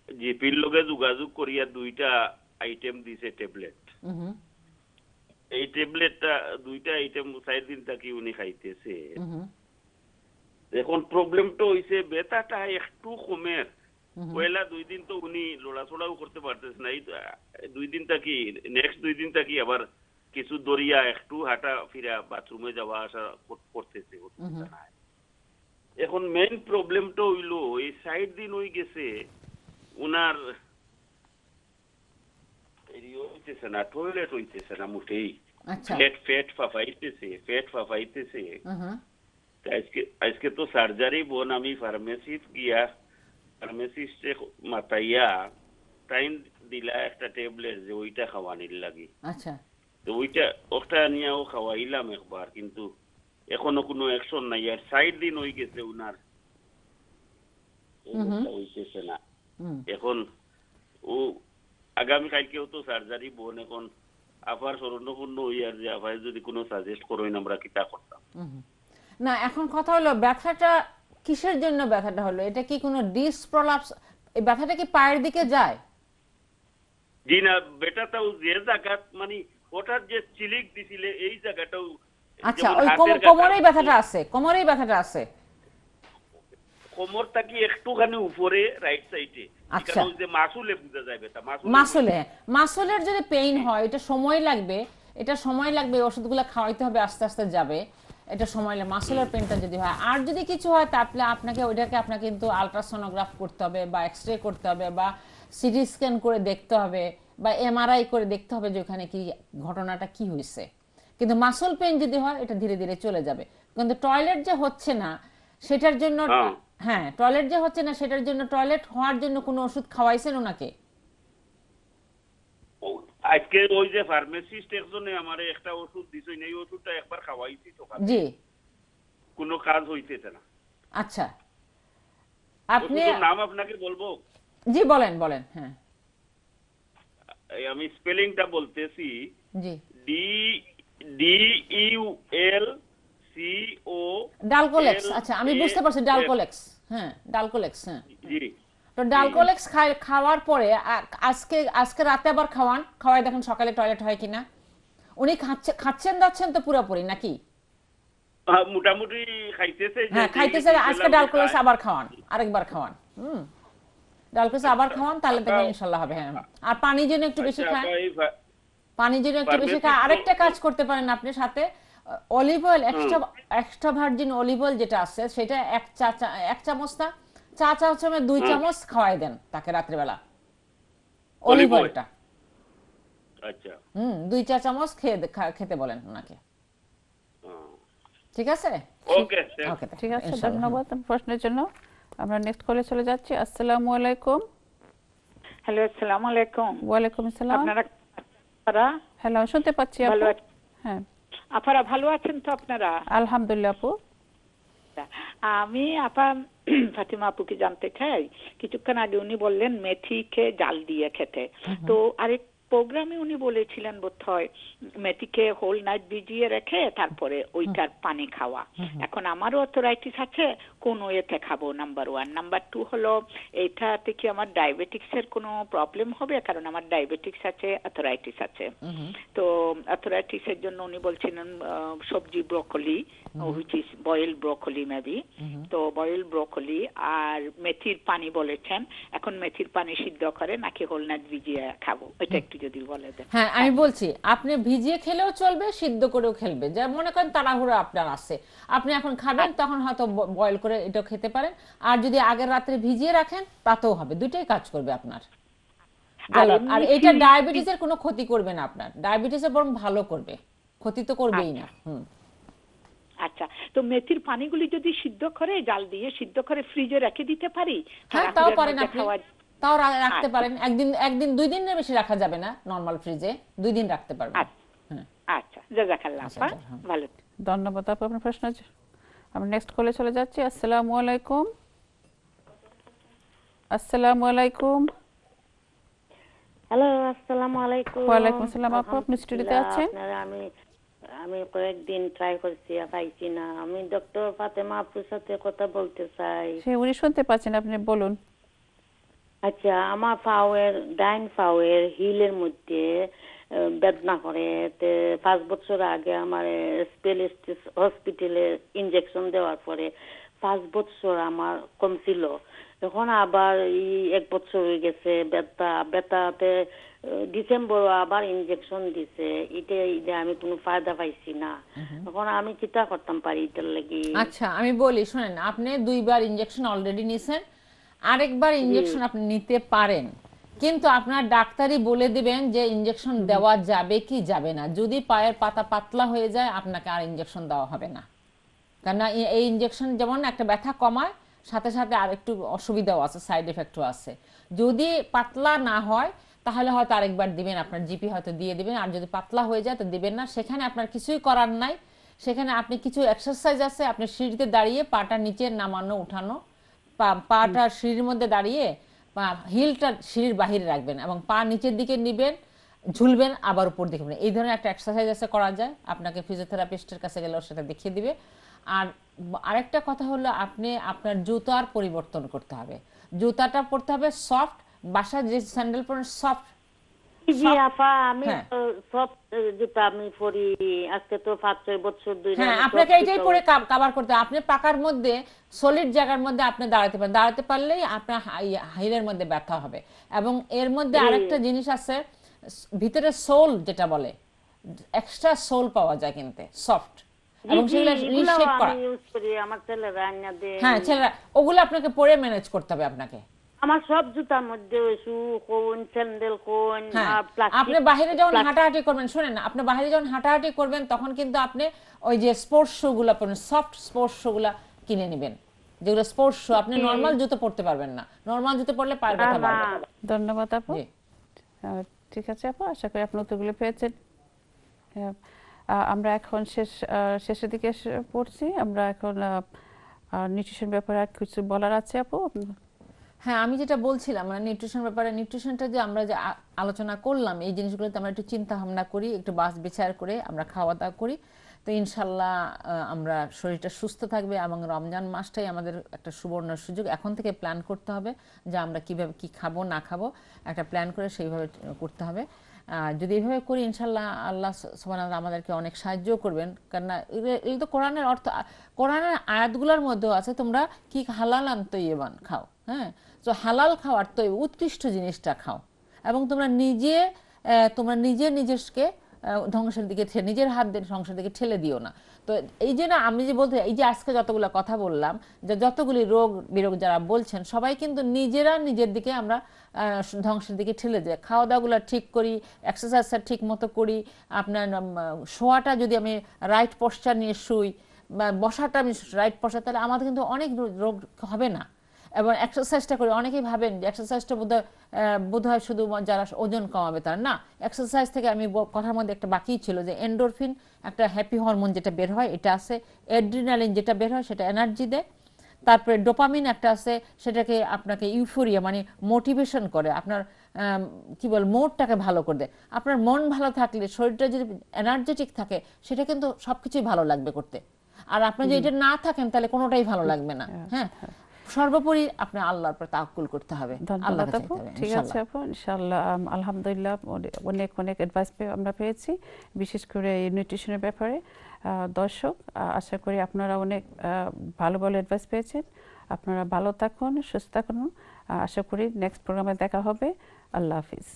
জিপির লগে যোগাযোগ করিয়া দুইটা আইটেম দিছে ট্যাবলেট এই ট্যাবলেটটা দুইটা আইটেম চার দিন থাকি উনি খাইতেছে। এখন প্রবলেমটা হইছে বেতাটা একটু কমের। পয়লা দুই দিন তো উনি লড়াচড়াও করতে পারতেছে না। এই দুই দিন থাকি নেক্সট দুই দিন থাকি আবার কিছু দরিয়া একটু হাঁটা ফিরা বাথরুমে যাওয়া আসা করতেছে এখন মেইন প্রবলেমটা হইল এই সাইড দিন হয়ে গেছে উনার হইতেছে না টয়লেট হইতেছে না মুঠেই আচ্ছা। ফ্যাট ফ্যাট ফাফাইতেছে ফ্যাট ফাফাইতেছে। আজকে আজকে তো সার্জারি বোন আমি ফার্মেসিত গিয়া মাতাইয়া টাইম দিলা একটা ট্যাবলেট যে ওইটা খাওয়ানির লাগি আচ্ছা তো ওইটা ওটা নিয়েও খাওয়াইলাম একবার কিন্তু এখনও কোনো অ্যাকশন নাই আর সাইড দিন হয়ে গেছে উনার হইতেছে না এখন ও আগামী কালকেও তো সার্জারি বোন এখন আবার স্মরণপূর্ণ হইয়ার যে আবার যদি কোনো সাজেস্ট করেন আমরা কিতা করতাম না এখন কথা হলো ব্যথাটা কিসের জন্য ব্যথাটা হলো? এটা কি কোনো ডিস প্রলাপস এই ব্যথাটা কি পায়ের দিকে যায়? জি না বেটাটাও যে জায়গাত মানে হঠাৎ যে চিলিক দিছিলে এই জায়গাটাও আচ্ছা ওই কোমরেই ব্যথাটা আছে কোমরেই ব্যথাটা আছে। কোমর থাকি একটুখানি উপরে রাইট সাইডে আচ্ছা। যে মাসুলে বুঝা যায় বেটা মাসুলে মাসলে মাসলের যদি পেইন হয় এটা সময় লাগবে এটা সময় লাগবে ওষুধগুলো খাওয়াইতে হবে আস্তে আস্তে যাবে। এটা সময় মাসলের পেনটা যদি হয়। আর যদি কিছু হয় তাহলে আপনাকে ওইটাকে আপনাকে কিন্তু আলট্রাসোনোগ্রাফ করতে হবে বা এক্স রে করতে হবে বা সিটি স্ক্যান করে দেখতে হবে বা এমআরআই করে দেখতে হবে যে ওখানে কি ঘটনাটা কি হয়েছে। কিন্তু মাসল পেন যদি হয় এটা ধীরে ধীরে চলে যাবে। কিন্তু টয়লেট যে হচ্ছে না সেটার জন্য হ্যাঁ। হ্যাঁ টয়লেট যে হচ্ছে না সেটার জন্য টয়লেট হওয়ার জন্য কোনো ওষুধ খাওয়াইছেন ওনাকে? আজকে ওই যে ফার্মাসিস্ট একজনে আমারে একটা ওষুধ দিছে এই ওষুধটা একবার খাওয়াইছি তো জি। কোনো কাজ হইতেছে না। আচ্ছা। আপনি নাম আপনাকে বলব? জি বলেন বলেন হ্যাঁ। আমি স্পেলিংটা বলতেছি। জি। D D U L C O Dulcolax আচ্ছা আমি বুঝতে পারছি ডালকোলেক্স হ্যাঁ ডালকোলেক্স হ্যাঁ। জি। তো ডালকোলেক্স খাই- খাওয়ার পরে আজকে আজকে রাতে আবার খাওয়ান। খাওয়াই দেখেন সকালে টয়লেট হয় কিনা। উনি খাচ্ছে খাচ্ছেন দাচ্ছেন তো পুরোপুরি নাকি? মোটামুটি খাইতেছে হ্যাঁ খাইতেছে আজকে ডালকোলেক্স আবার খাওয়ান আরেকবার খাওয়ান হুম। ডালকোলেক্স আবার খাওয়ান তাহলে দেখবেন ইনশাল্লাহ হবে হ্যাঁ। আর পানি যেন একটু বেশি আচ্ছা, খান পানি যদি একটু বেশি খায়। আরেকটা কাজ করতে পারেন আপনি সাথে। Olive oil extra extra virgin olive oil যেটা আছে সেটা এক চা চা- এক চামচ না চা চামচে দুই চামচ খাওয়াই দেন তাকে রাত্রিবেলা। অলিভ অয়েলটা আচ্ছা। হুম দুই চা চামচ খেয়ে খেতে বলেন ওনাকে। ঠিক আছে? ওকে ওকে ঠিক আছে ধন্যবাদ প্রশ্নের জন্য। আমরা নেক্সট কলে চলে যাচ্ছি। আসসালামু আলাইকুম। হ্যালো আসসালামু আলাইকুম। ওয়ালাইকুম আসসালাম। আপনারা হ্যালো শুনতে পাচ্ছি ভালো আপু হ্যাঁ। আপনারা ভালো আছেন তো আপনারা? আলহামদুলিল্লাহ আপু। আমি আপা (clears throat) ফাতিমা আপুকে জানতে চাই কিছুক্ষণ আগে উনি বললেন মেথি খেয়ে জাল দিয়ে খেতে। তো আরেক প্রোগ্রামে উনি বলেছিলেন বোধ হয় মেথিকে হোল নাইট ভিজিয়ে রেখে তারপরে ওইটার পানি খাওয়া। এখন আমারও অথরাইটিস আছে কোন ওয়েতে খাব? নাম্বার ওয়ান নাম্বার টু হলো এইটা থেকে আমার ডায়াবেটিক্স এর কোনো প্রবলেম হবে? কারণ আমার ডায়াবেটিক্স আছে অথরাইটিস আছে। তো অথরাইটিস এর জন্য উনি বলছিলেন সবজি broccoli which is boil broccoli maybe তো বয়েল ব্রোকলি আর মেথির পানি বলেছেন। এখন মেথির পানি সিদ্ধ করে নাকি হোল নাইট ভিজিয়ে খাব? এটা একটু যদি বলে হ্যাঁ আমি বলছি আপনি ভিজিয়ে খেলেও চলবে সিদ্ধ করেও খেলবে। যা মনে করেন তাড়াহুড়ো আপনার আছে। আপনি এখন খাবেন তখন হয়তো বয়েল করে এটা খেতে পারেন। আর যদি আগের রাত্রে ভিজিয়ে রাখেন তাতেও হবে। দুইটাই কাজ করবে আপনার। আর এটা ডায়াবেটিসের কোনো ক্ষতি করবে না আপনার। ডায়াবেটিসের বরং ভালো করবে। ক্ষতি তো করবেই না। হুম। আচ্ছা তো মেথির পানিগুলি যদি সিদ্ধ করে জাল দিয়ে সিদ্ধ করে ফ্রিজে রেখে দিতে পারি? হ্যাঁ তাও পারেন আপনি। তাও রাখতে আচ্ছা। পারেন। একদিন একদিন দুই দিনের বেশি রাখা যাবে না নরমাল ফ্রিজে দুই দিন রাখতে পারবেন। হ্যাঁ। আচ্ছা। জাজাকাল্লাহ আচ্ছা, আপা। আচ্ছা, হ্যাঁ। ভালো। ধন্যবাদ আপু আপনার প্রশ্ন আমরা নেক্সট কলে চলে যাচ্ছি। আসসালামু আলাইকুম। আসসালামু আলাইকুম। হ্যালো আসসালামু আলাইকুম। ওয়ালাইকুম আসসালাম আপু। আপনি স্টুডিওতে আছেন? আমি আমি কয়েকদিন ট্রাই করছি পাইছি না। আমি ডক্টর ফাতেমা আপুর সাথে কথা বলতে চাই। সে উনি শুনতে পাচ্ছেন আপনি বলুন। আচ্ছা আমার ফাওয়ের ডাইন ফাওয়ের হিলের মধ্যে বেদনা করে। তে পাঁচ বছর আগে আমার স্পেলিস্টিস হসপিটালে ইনজেকশন দেওয়ার পরে পাঁচ বছর আমার কমছিল এখন আবার এই এক বছর হয়ে গেছে বেতা বেতাতে ডিসেম্বর আবার ইনজেকশন দিছে। এটা এটা আমি কোনো ফায়দা পাইছি না। এখন আমি চিন্তা করতাম পারি এটার লাগি। আচ্ছা আমি বলি শুনেন আপনি দুইবার ইনজেকশন অলরেডি নিছেন। আরেকবার ইনজেকশন আপনি নিতে পারেন। কিন্তু আপনার ডাক্তারই বলে দিবেন যে ইনজেকশন দেওয়া যাবে কি যাবে না। যদি পায়ের পাতা পাতলা হয়ে যায় আপনাকে আর ইনজেকশন দেওয়া হবে না। কেননা এই ইনজেকশন যেমন একটা ব্যথা কমায় সাথে সাথে আর একটু অসুবিধাও আছে সাইড এফেক্টও আছে। যদি পাতলা না হয় তাহলে হয়তো আরেকবার দিবেন আপনার জিপি হয়তো দিয়ে দিবেন। আর যদি পাতলা হয়ে যায় তো দিবেন না। সেখানে আপনার কিছুই করার নাই। সেখানে আপনি কিছু এক্সারসাইজ আছে আপনি সিঁড়িতে দাঁড়িয়ে পাটা নিচে নামানো উঠানো পাটা সিঁড়ির মধ্যে দাঁড়িয়ে পা হিলটা সিঁড়ির বাহিরে রাখবেন এবং পা নিচের দিকে নিবেন ঝুলবেন আবার উপর দিকে এই ধরনের একটা এক্সারসাইজ আছে করা যায়। আপনাকে ফিজিওথেরাপিস্টের কাছে গেলেও সেটা দেখিয়ে দিবে। আর আরেকটা কথা হলো আপনি আপনার জুতার পরিবর্তন করতে হবে। জুতাটা পরতে হবে সফট বাসার যে স্যান্ডেল পরেন সফট জি আপা আমি হ্যাঁ। সব জুতা আমি পরি আজকে তো পাঁচ ছয় বছর ধরে হ্যাঁ আপনাকে এটাই পরে কাভার করতে আপনি পাকার মধ্যে সলিড জায়গার মধ্যে আপনি দাঁড়াতে পারেন। দাঁড়াতে পারলেই আপনার হাইলের মধ্যে ব্যথা হবে। এবং এর মধ্যে। আরেকটা জিনিস আছে ভিতরে সোল যেটা বলে এক্সট্রা সোল পাওয়া যায় কিনতে সফট এবং সেগুলো রিশেপ করা। হ্যাঁ ছেলেরা ওগুলো আপনাকে পরে ম্যানেজ করতে হবে আপনাকে। আমার সব জুতার মধ্যে শু কোন স্যান্ডেল কোন হ্যাঁ আপনি বাইরে যখন হাঁটাহাঁটি করবেন শুনেন না আপনি বাইরে যখন হাঁটাহাঁটি করবেন তখন কিন্তু আপনি ওই যে স্পোর্টস শু গুলা পরেন সফট স্পোর্টস শু গুলা কিনে নেবেন। যেগুলো স্পোর্টস শু আপনি। নর্মাল জুতো পরতে পারবেন না। নর্মাল জুতো পরলে পায়ের ব্যথা বাড়বে। ধন্যবাদ আপু। আহ, ঠিক আছে আপু আশা করি আপনি উত্তরগুলো পেয়েছেন। হ্যাঁ, আমরা এখন শেষ আহ, শেষের দিকে পড়ছি। আমরা এখন নিউট্রিশন ব্যাপারে আর কিছু বলার আছে আপু? হ্যাঁ আমি যেটা বলছিলাম মানে নিউট্রিশন ব্যাপারে নিউট্রিশনটা যে আমরা যে আলোচনা করলাম, এই জিনিসগুলোতে আমরা একটু চিন্তা ভাবনা করি, একটু বাস বিচার করে আমরা খাওয়া দাওয়া করি। তো ইনশাল্লাহ আমরা শরীরটা সুস্থ থাকবে এবং রমজান মাসটাই আমাদের একটা সুবর্ণ সুযোগ। এখন থেকে প্ল্যান করতে হবে যে আমরা কীভাবে কি খাব, না খাব, একটা প্ল্যান করে সেইভাবে করতে হবে। যদি এইভাবে করি, ইনশাল্লাহ আল্লাহ সোমান আমাদেরকে অনেক সাহায্য করবেন। কেননা এগুলো তো কোরআনের অর্থ কোরআনের আয়াতগুলোর মধ্যেও আছে, তোমরা কি হালাল আনতো ইয়েবান খাও হ্যাঁ? তো হালাল খাওয়ার তো উৎকৃষ্ট জিনিসটা খাও। এবং তোমরা নিজে তোমরা নিজে নিজেকে ধ্বংসের দিকে নিজের হাত দিয়ে ধ্বংসের দিকে ঠেলে দিও না। তো এই যে না আমি যে বলতে, এই যে আজকে যতগুলো কথা বললাম, যে যতগুলি রোগ বিরোগ যারা বলছেন, সবাই কিন্তু নিজেরা নিজের দিকে আমরা ধ্বংসের দিকে ঠেলে যাই খাওয়া দাওয়াগুলো ঠিক করি এক্সারসাইজটা ঠিক মতো করি, আপনার শোয়াটা যদি আমি রাইট পশ্চার নিয়ে শুই, বা বসাটা আমি রাইট পশ্চার তাহলে আমাদের কিন্তু অনেক রোগ হবে না। এবং এক্সারসাইজটা করি অনেকেই ভাবেন যে এক্সারসাইজটা বোধ বোধ হয় শুধু যারা ওজন কমাবে তার না। এক্সারসাইজ থেকে আমি কথার মধ্যে একটা বাকি ছিল যে এন্ডোরফিন একটা হ্যাপি হরমোন যেটা বের হয় এটা আছে। অ্যাড্রিনালিন যেটা বের হয় সেটা এনার্জি দেয়। তারপরে ডোপামিন একটা আছে সেটাকে আপনাকে ইউফোরিয়া মানে মোটিভেশন করে আপনার কি বল মোডটাকে ভালো করে দেয়। আপনার মন ভালো থাকলে শরীরটা যদি এনার্জেটিক থাকে সেটা কিন্তু সবকিছুই ভালো লাগবে করতে। আর আপনি যদি এটা না থাকেন তাহলে কোনোটাই ভালো লাগবে না। হ্যাঁ? সর্বোপরি আপনি আল্লাহর উপর তাওয়াক্কুল করতে হবে আল্লাহ ঠিক আছে আপু ইনশাআল্লাহ আলহামদুলিল্লাহ অনেক অনেক অ্যাডভাইস আমরা পেয়েছি বিশেষ করে এই নিউট্রিশনের ব্যাপারে। দর্শক আশা করি আপনারা অনেক ভালো ভালো অ্যাডভাইস পেয়েছেন। আপনারা ভালো থাকুন সুস্থ থাকুন। আশা করি নেক্সট প্রোগ্রামে দেখা হবে। আল্লাহ হাফিজ।